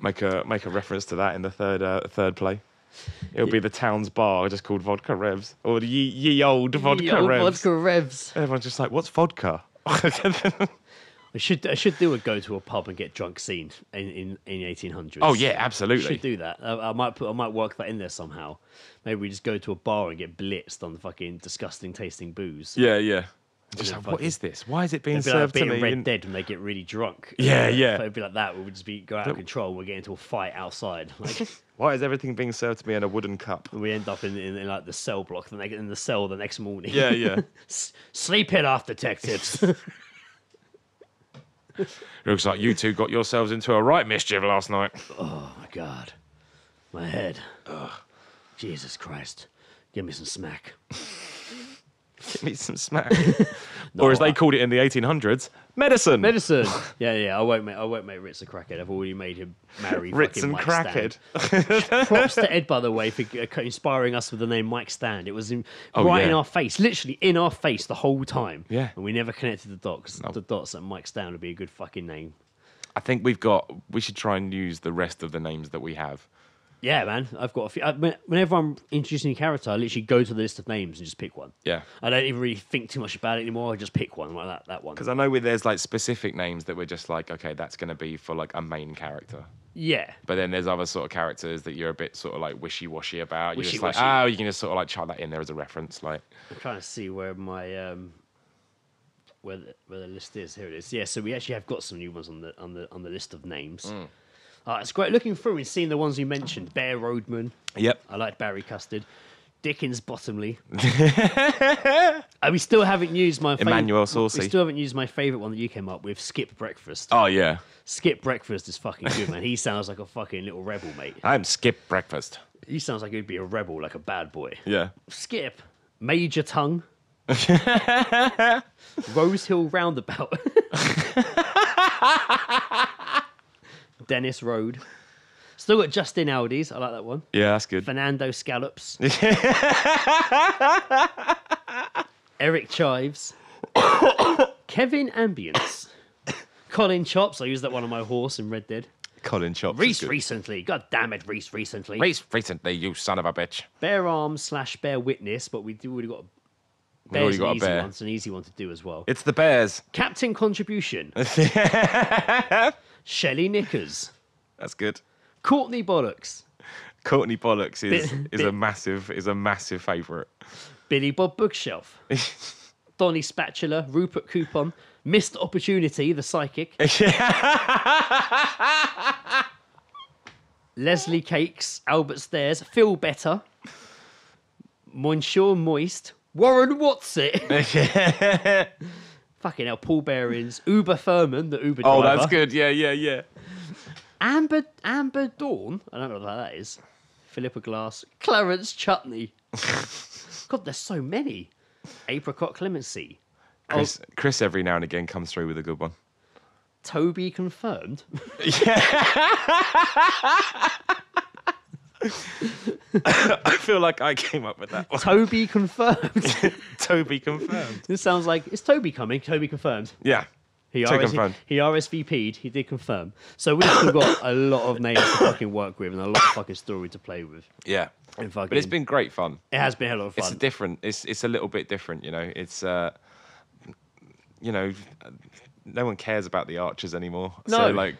B: make a make a reference to that in the third uh, third play. It'll be the town's bar, just called Vodka Revs, or the ye, ye old Vodka
C: Ye old
B: Revs.
C: Vodka revs.
B: Everyone's just like, "What's vodka?" [laughs]
C: I should I should do a go to a pub and get drunk scene in in, in eighteen hundreds.
B: Oh, yeah, absolutely.
C: I Should do that. I, I might put I might work that in there somehow. Maybe we just go to a bar and get blitzed on the fucking disgusting tasting booze.
B: yeah, yeah. Just like, what is this? Why is it being
C: be like
B: served to me?
C: Red
B: in-
C: Dead when they get really drunk. [laughs]
B: Yeah, yeah.
C: It'd be like that. We would just be go out of control. and We get into a fight outside. [laughs] Like
B: Why is everything being served to me in a wooden cup?
C: we end up in, in, in like the cell block. Then they get in the cell the next morning.
B: Yeah, yeah. [laughs]
C: Sleep it off, detectives.
B: Looks like you two got yourselves into a right mischief last night.
C: oh my god, my head. Jesus Christ. Give me some smack. [laughs]
B: Give me some smack. [laughs] or as they called it in the 1800s, medicine.
C: Medicine. [laughs] yeah, yeah. I won't make. I won't make Ritz a crackhead. I've already made him marry
B: Ritz and
C: Mike
B: crackhead.
C: Props to Ed, by the way, for uh, inspiring us with the name Mike Stand. It was in,
B: Oh,
C: right in our face, literally in our face the whole time.
B: Yeah.
C: And we never connected the dots. The dots that Mike Stand would be a good fucking name.
B: I think we've got. We should try and use the rest of the names that we have.
C: Yeah, man. I've got a few. I, when- whenever I'm introducing a character, I literally go to the list of names and just pick one.
B: Yeah.
C: I don't even really think too much about it anymore. I just pick one like that. That one.
B: Because I know where there's like specific names that we're just like, okay, that's going to be for like a main character.
C: Yeah.
B: But then there's other sort of characters that you're a bit sort of like wishy washy about. You're just like,
C: Wishy-washy.
B: oh, you can just sort of like chuck that in there as a reference. Like,
C: I'm trying to see where my um where the, where the list is. Here it is. Yeah, so we actually have got some new ones on the on the on the list of names. Uh, it's great looking through and seeing the ones you mentioned. Bear Roadman.
B: Yep.
C: I like Barry Custard. Dickens Bottomley. uh, [laughs] we still haven't used my fav-
B: Emmanuel
C: We still haven't used my favourite one that you came up with, Skip Breakfast.
B: oh yeah,
C: Skip Breakfast is fucking good, man. He sounds like a fucking little rebel, mate.
B: I'm Skip Breakfast.
C: He sounds like he'd be a rebel, like a bad boy.
B: Yeah.
C: Skip. Major Tongue. [laughs] Rose Hill Roundabout. [laughs] Dennis Road. Still got Justin Aldi's. I like that one.
B: Yeah, that's good.
C: Fernando Scallops. [laughs] Eric Chives. Kevin Ambience. Colin Chops. I used that one on my horse in Red Dead.
B: Colin Chops.
C: Reese recently. God damn it, Reese recently.
B: Reese recently, you son of a bitch.
C: Bear Arms slash Bear Witness, but we do already got a
B: We've already
C: Bear's
B: got a
C: an easy
B: bear.
C: one. It's an easy one to do as well.
B: It's the Bears.
C: Captain Contribution. [laughs] Shelley Knickers.
B: That's good.
C: Courtney Bollocks.
B: Courtney Bollocks is
C: Bit-
B: is a massive is a massive favourite.
C: Billy Bob Bookshelf. [laughs] Donny Spatula. Rupert Coupon. Missed Opportunity, the psychic. [laughs] Leslie Cakes, Albert Stairs, Phil Better, Monsieur Moist, Warren Watsit, [laughs] fucking hell, Paul Bearings, Uber Furman, the Uber oh, driver.
B: oh, that's good. Yeah, yeah, yeah.
C: Amber Amber Dawn. I don't know what that is. Philippa Glass, Clarence Chutney. [laughs] God, there's so many. Apricot Clemency.
B: Chris, oh. Chris every now and again comes through with a good one.
C: Toby confirmed. [laughs] [laughs] [laughs]
B: I feel like I came up with that one.
C: Toby confirmed. [laughs]
B: Toby confirmed.
C: this sounds like is Toby coming? Toby confirmed.
B: Yeah.
C: He, RS-
B: confirmed.
C: he RSVP'd. He did confirm. So we've still got a lot of names to fucking work with and a lot of fucking story to play with.
B: Yeah.
C: And fucking,
B: But it's been great fun.
C: it has been a lot of
B: It's
C: fun.
B: a different. It's it's a little bit different. You know. It's uh, you know, no one cares about the archers anymore.
C: No.
B: So like,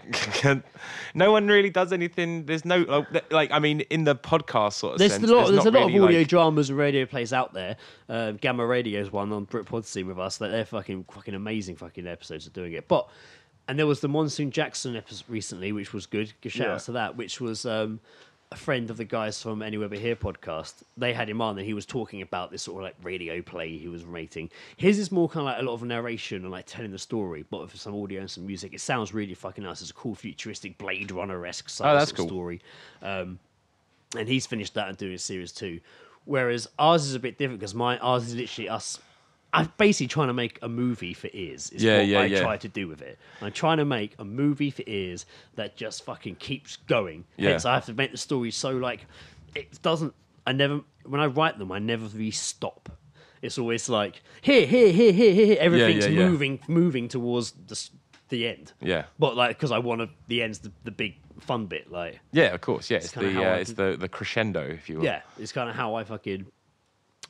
B: [laughs] no one really does anything. There's no like, like I mean, in the podcast sort of
C: There's
B: sense.
C: a lot. There's, a lot
B: really,
C: of audio
B: like-
C: dramas and radio plays out there. Uh, Gamma Radio's one on Britpod scene with us. Like they're fucking fucking amazing fucking episodes of doing it. But and there was the Monsoon Jackson episode recently, which was good. Give shout
B: Yeah.
C: outs to that, which was um, a friend of the guys from Anywhere But Here podcast. They had him on, and he was talking about this sort of like radio play he was rating. His is more kind of like a lot of narration and like telling the story, but with some audio and some music. It sounds really fucking nice. It's a cool futuristic Blade Runner esque
B: Oh, that's cool.
C: story. Um, and he's finished that and doing a series two. Whereas ours is a bit different because my ours is literally us. I'm basically trying to make a movie for ears. Is
B: Yeah,
C: what
B: yeah,
C: I
B: yeah.
C: try to do with it. I'm trying to make a movie for ears that just fucking keeps going.
B: Yeah.
C: Hence, I have to make the story so like it doesn't. I never when I write them, I never really stop. It's always like here, here, here, here, here. Everything's
B: yeah,
C: moving, moving towards the the end.
B: Yeah.
C: But like, because I want to, the end's the, the big fun bit. Like,
B: Yeah, of course. Yeah,
C: It's
B: it's, the
C: how
B: uh, it's the the crescendo, if you will.
C: yeah, it's kind of how I fucking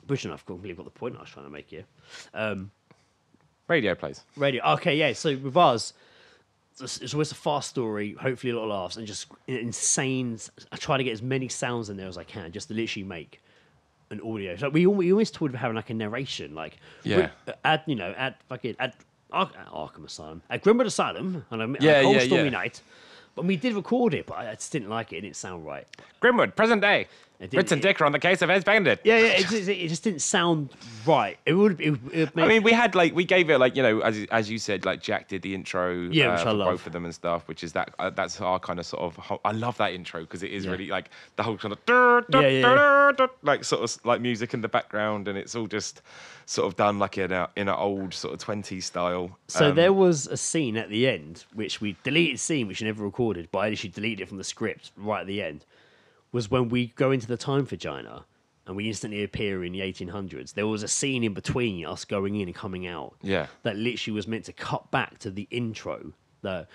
C: pushing. I've completely got the point I was trying to make here. Um,
B: Radio plays.
C: radio. Okay, yeah. So with us, it's, it's always a fast story. Hopefully, a lot of laughs and just insane. I try to get as many sounds in there as I can, just to literally make an audio. So we we always talked about having like a narration, like
B: Yeah.
C: we- add you know add fucking add Ar- Arkham Asylum, at Grimwood Asylum, on a, on
B: Yeah,
C: cold
B: yeah,
C: stormy
B: yeah.
C: night. But we did record it, but I just didn't like it. It didn't sound right.
B: Grimwood, present day.
C: It didn't-
B: Ritz and Dick are on the case of Ed Bandit.
C: Yeah, yeah. It just, it just didn't sound right. It would. It, it would make,
B: I mean, we had like we gave it like you know as as you said like Jack did the intro
C: Yeah,
B: uh,
C: which I
B: for
C: love.
B: both of them and stuff, which is that uh, that's our kind of sort of ho- I love that intro because it is
C: Yeah.
B: really like the whole kind of dur, dur,
C: Yeah, yeah,
B: dur, dur, like sort of like music in the background and it's all just sort of done like in a in an old sort of 20s style.
C: So
B: Um,
C: there was a scene at the end which we deleted scene which we never recorded, but I actually deleted it from the script right at the end. Was when we go into the time vagina and we instantly appear in the 1800s. There was a scene in between us going in and coming out.
B: Yeah.
C: That literally was meant to cut back to the intro. The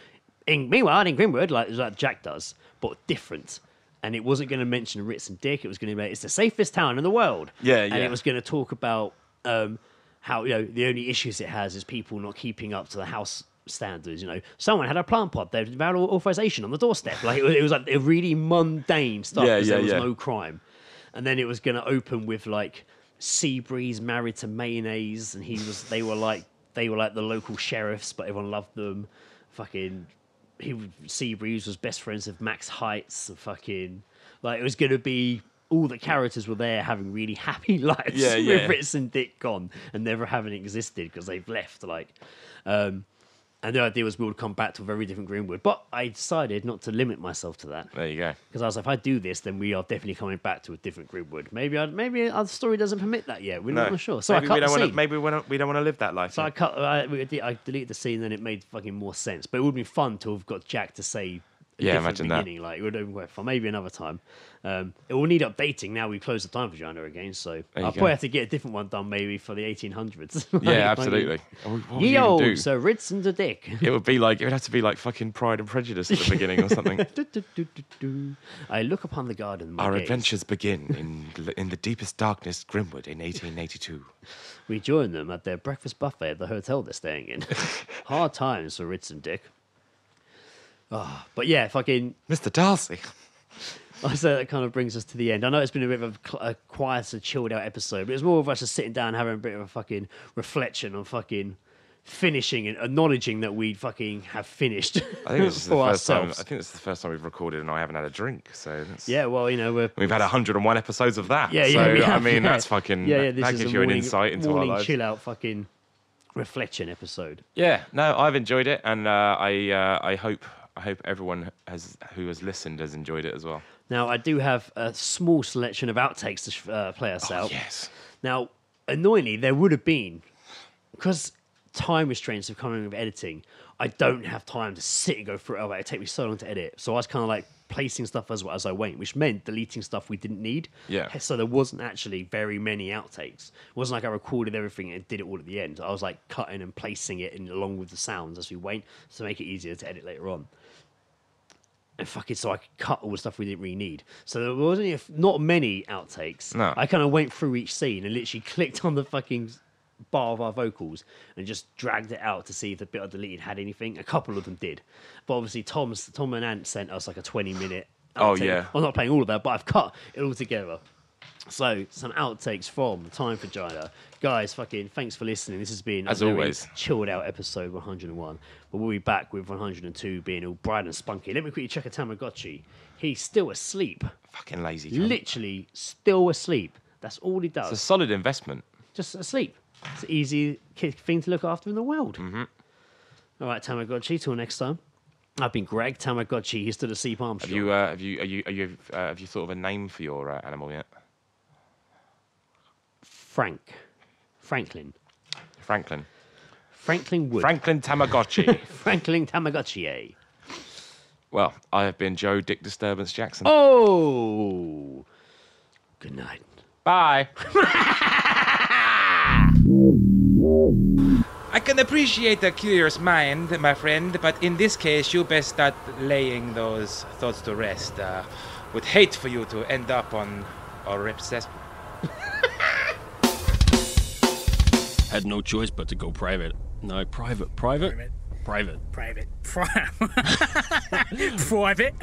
C: in, meanwhile in Grimwood, like like Jack does, but different. And it wasn't going to mention Ritz and Dick. It was going to be it's the safest town in the world.
B: Yeah,
C: And it was going to talk about um, how you know the only issues it has is people not keeping up to the house standards. You know, someone had a plant pot there without au- authorization on the doorstep. Like it was, it was like a really mundane stuff.
B: Yeah, yeah,
C: there was
B: yeah.
C: no crime, and then it was going to open with like Seabreeze married to mayonnaise, and he was they were like they were like the local sheriffs, but everyone loved them. Fucking he Seabreeze was best friends with Max Heights. And fucking like it was going to be. All the characters were there having really happy [laughs] lives
B: Yeah,
C: with
B: yeah.
C: Ritz and Dick gone and never having existed because they've left. Like, um, and the idea was we would come back to a very different Grimwood, but I decided not to limit myself to that
B: There you go.
C: because I was like, if I do this, then we are definitely coming back to a different Grimwood. Maybe I, maybe our story doesn't permit that yet. We're
B: No,
C: not sure. So
B: maybe
C: I cut
B: we don't
C: the
B: want
C: scene.
B: to. Maybe we don't. We don't want to live that life.
C: So I cut. I, we I deleted the scene, then it made fucking more sense. But it would be fun to have got Jack to say.
B: Yeah, imagine that.
C: beginning. Like it would have been fun. Maybe another time. Um, it will need updating now. We closed the time vagina again, so I'll probably have to get a different one done maybe for the 1800s. [laughs] Like,
B: yeah, absolutely. Would- what
C: Ye
B: you
C: old
B: do?
C: Sir Ritz and the Dick. [laughs]
B: It would be like it would have to be like fucking Pride and Prejudice at the beginning or something. [laughs]
C: Do, do, do, do, do. I look upon the garden.
B: Our
C: gaze.
B: adventures begin in in the deepest darkness, Grimwood, in 1882.
C: We join them at their breakfast buffet at the hotel they're staying in. Hard times for Ritz and Dick. Ah, but yeah, fucking.
B: Mr. Darcy.
C: I say that kind of brings us to the end. I know it's been a bit of a, a quieter, chilled out episode, but it's more of us just sitting down having a bit of a fucking reflection on fucking finishing and acknowledging that we fucking have finished
B: I think this [laughs] is the
C: for
B: first time. I think this is the first time we've recorded and I haven't had a drink. So that's,
C: Yeah, well, you know, we're
B: we've had 101 episodes of that.
C: yeah,
B: so,
C: yeah. we
B: I mean,
C: yeah.
B: that's fucking.
C: yeah, yeah. This
B: that
C: is
B: gives
C: a
B: you an insight into our lives.
C: chill out fucking reflection episode.
B: Yeah, no, I've enjoyed it, and uh, I uh, I hope I hope everyone has who has listened has enjoyed it as well.
C: Now, I do have a small selection of outtakes to sh- uh, play us out.
B: Oh, yes.
C: Now, annoyingly, there would have been because time restraints have come in with editing. I don't have time to sit and go through it. Oh, it take me so long to edit. So I was kind of like placing stuff as well as I went, which meant deleting stuff we didn't need.
B: Yeah.
C: So there wasn't actually very many outtakes. It wasn't like I recorded everything and did it all at the end. I was like cutting and placing it in along with the sounds as we went to make it easier to edit later on. And fucking so I could cut all the stuff we didn't really need. So there wasn't a f- not many outtakes.
B: No.
C: I kind of went through each scene and literally clicked on the fucking bar of our vocals and just dragged it out to see if the bit I deleted had anything. A couple of them did, but obviously Tom's Tom and Ant sent us like a twenty minute.
B: Oh, yeah.
C: I'm not playing all of that, but I've cut it all together. So some outtakes from Time Vagina. Guys, fucking thanks for listening. This has been a
B: As always.
C: chilled out episode 101. But we'll be back with 102 being all bright and spunky. Let me quickly check a Tamagotchi. He's still asleep.
B: Fucking lazy. cunt.
C: Literally still asleep. That's all he does.
B: It's a solid investment.
C: Just asleep. It's an easy ki- thing to look after in the world.
B: Mm-hmm.
C: All right, Tamagotchi. Till next time. I've been Greg Tamagotchi. He's still asleep
B: Have you uh, have you are you are you uh, have you thought of a name for your uh, animal yet?
C: Frank. Franklin.
B: Franklin.
C: Franklin Wood.
B: Franklin Tamagotchi. [laughs]
C: Franklin Tamagotchi. eh?
B: well, I have been Joe Dick Disturbance Jackson.
C: Oh. Good night.
B: Bye. [laughs]
E: I can appreciate a curious mind, my friend, but in this case, you best start laying those thoughts to rest. Uh, would hate for you to end up on a rip cess-
D: Had no choice but to go private. No, private, private, private.
K: Private. [laughs] Private.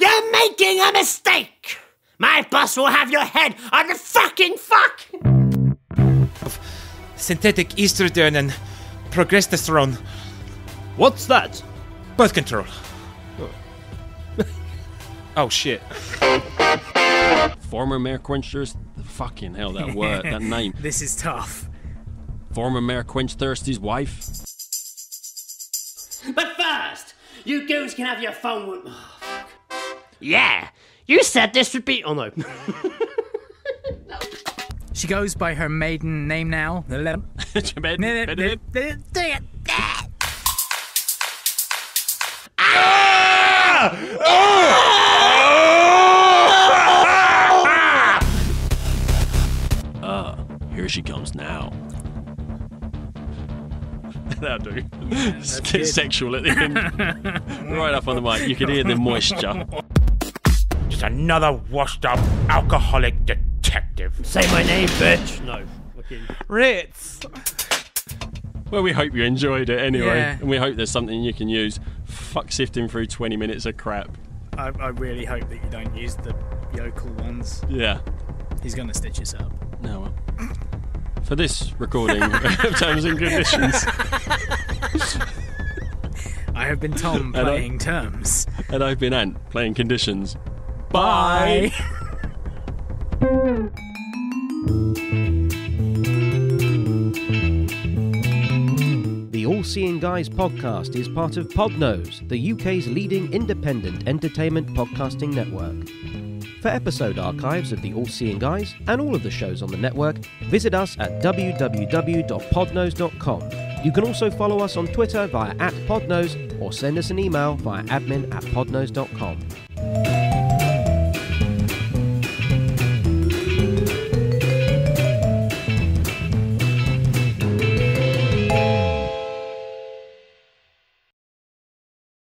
H: You're making a mistake! My boss will have your head on the fucking fuck!
E: synthetic estrogen and progesterone.
C: What's that?
E: Birth control. oh, oh shit. [laughs]
D: Former Mayor Quenchthirst. The fucking hell, that word, [laughs] that name.
K: This is tough.
D: Former Mayor Quenchthirsty's wife.
H: But first, you goons can have your phone with.
C: Yeah. You said this would be. Oh [laughs] no.
K: She goes by her maiden name now. The le- [laughs]
D: here she comes now. [laughs] That'll do. Just get
K: good.
D: sexual at the end. [laughs] right up on the mic. You can hear the moisture.
F: Just another washed up alcoholic detective.
C: Say my name, bitch. No. Fucking.
E: Ritz.
D: Well, we hope you enjoyed it anyway.
K: Yeah.
D: And we hope there's something you can use. Fuck sifting through 20 minutes of crap.
K: I, I really hope that you don't use the yokel ones.
D: Yeah.
K: He's gonna stitch us up.
D: No, well. For this recording [laughs] of Terms and Conditions,
K: I have been Tom
D: And I-
K: playing terms.
D: and I've been Ant playing Conditions.
K: Bye.
L: The All Seeing Guys podcast is part of Podnose, the UK's leading independent entertainment podcasting network. For episode archives of The All Seeing Guys and all of the shows on the network, visit us at www.podnose.com. You can also follow us on Twitter via at Podnose or send us an email via admin at podnose.com.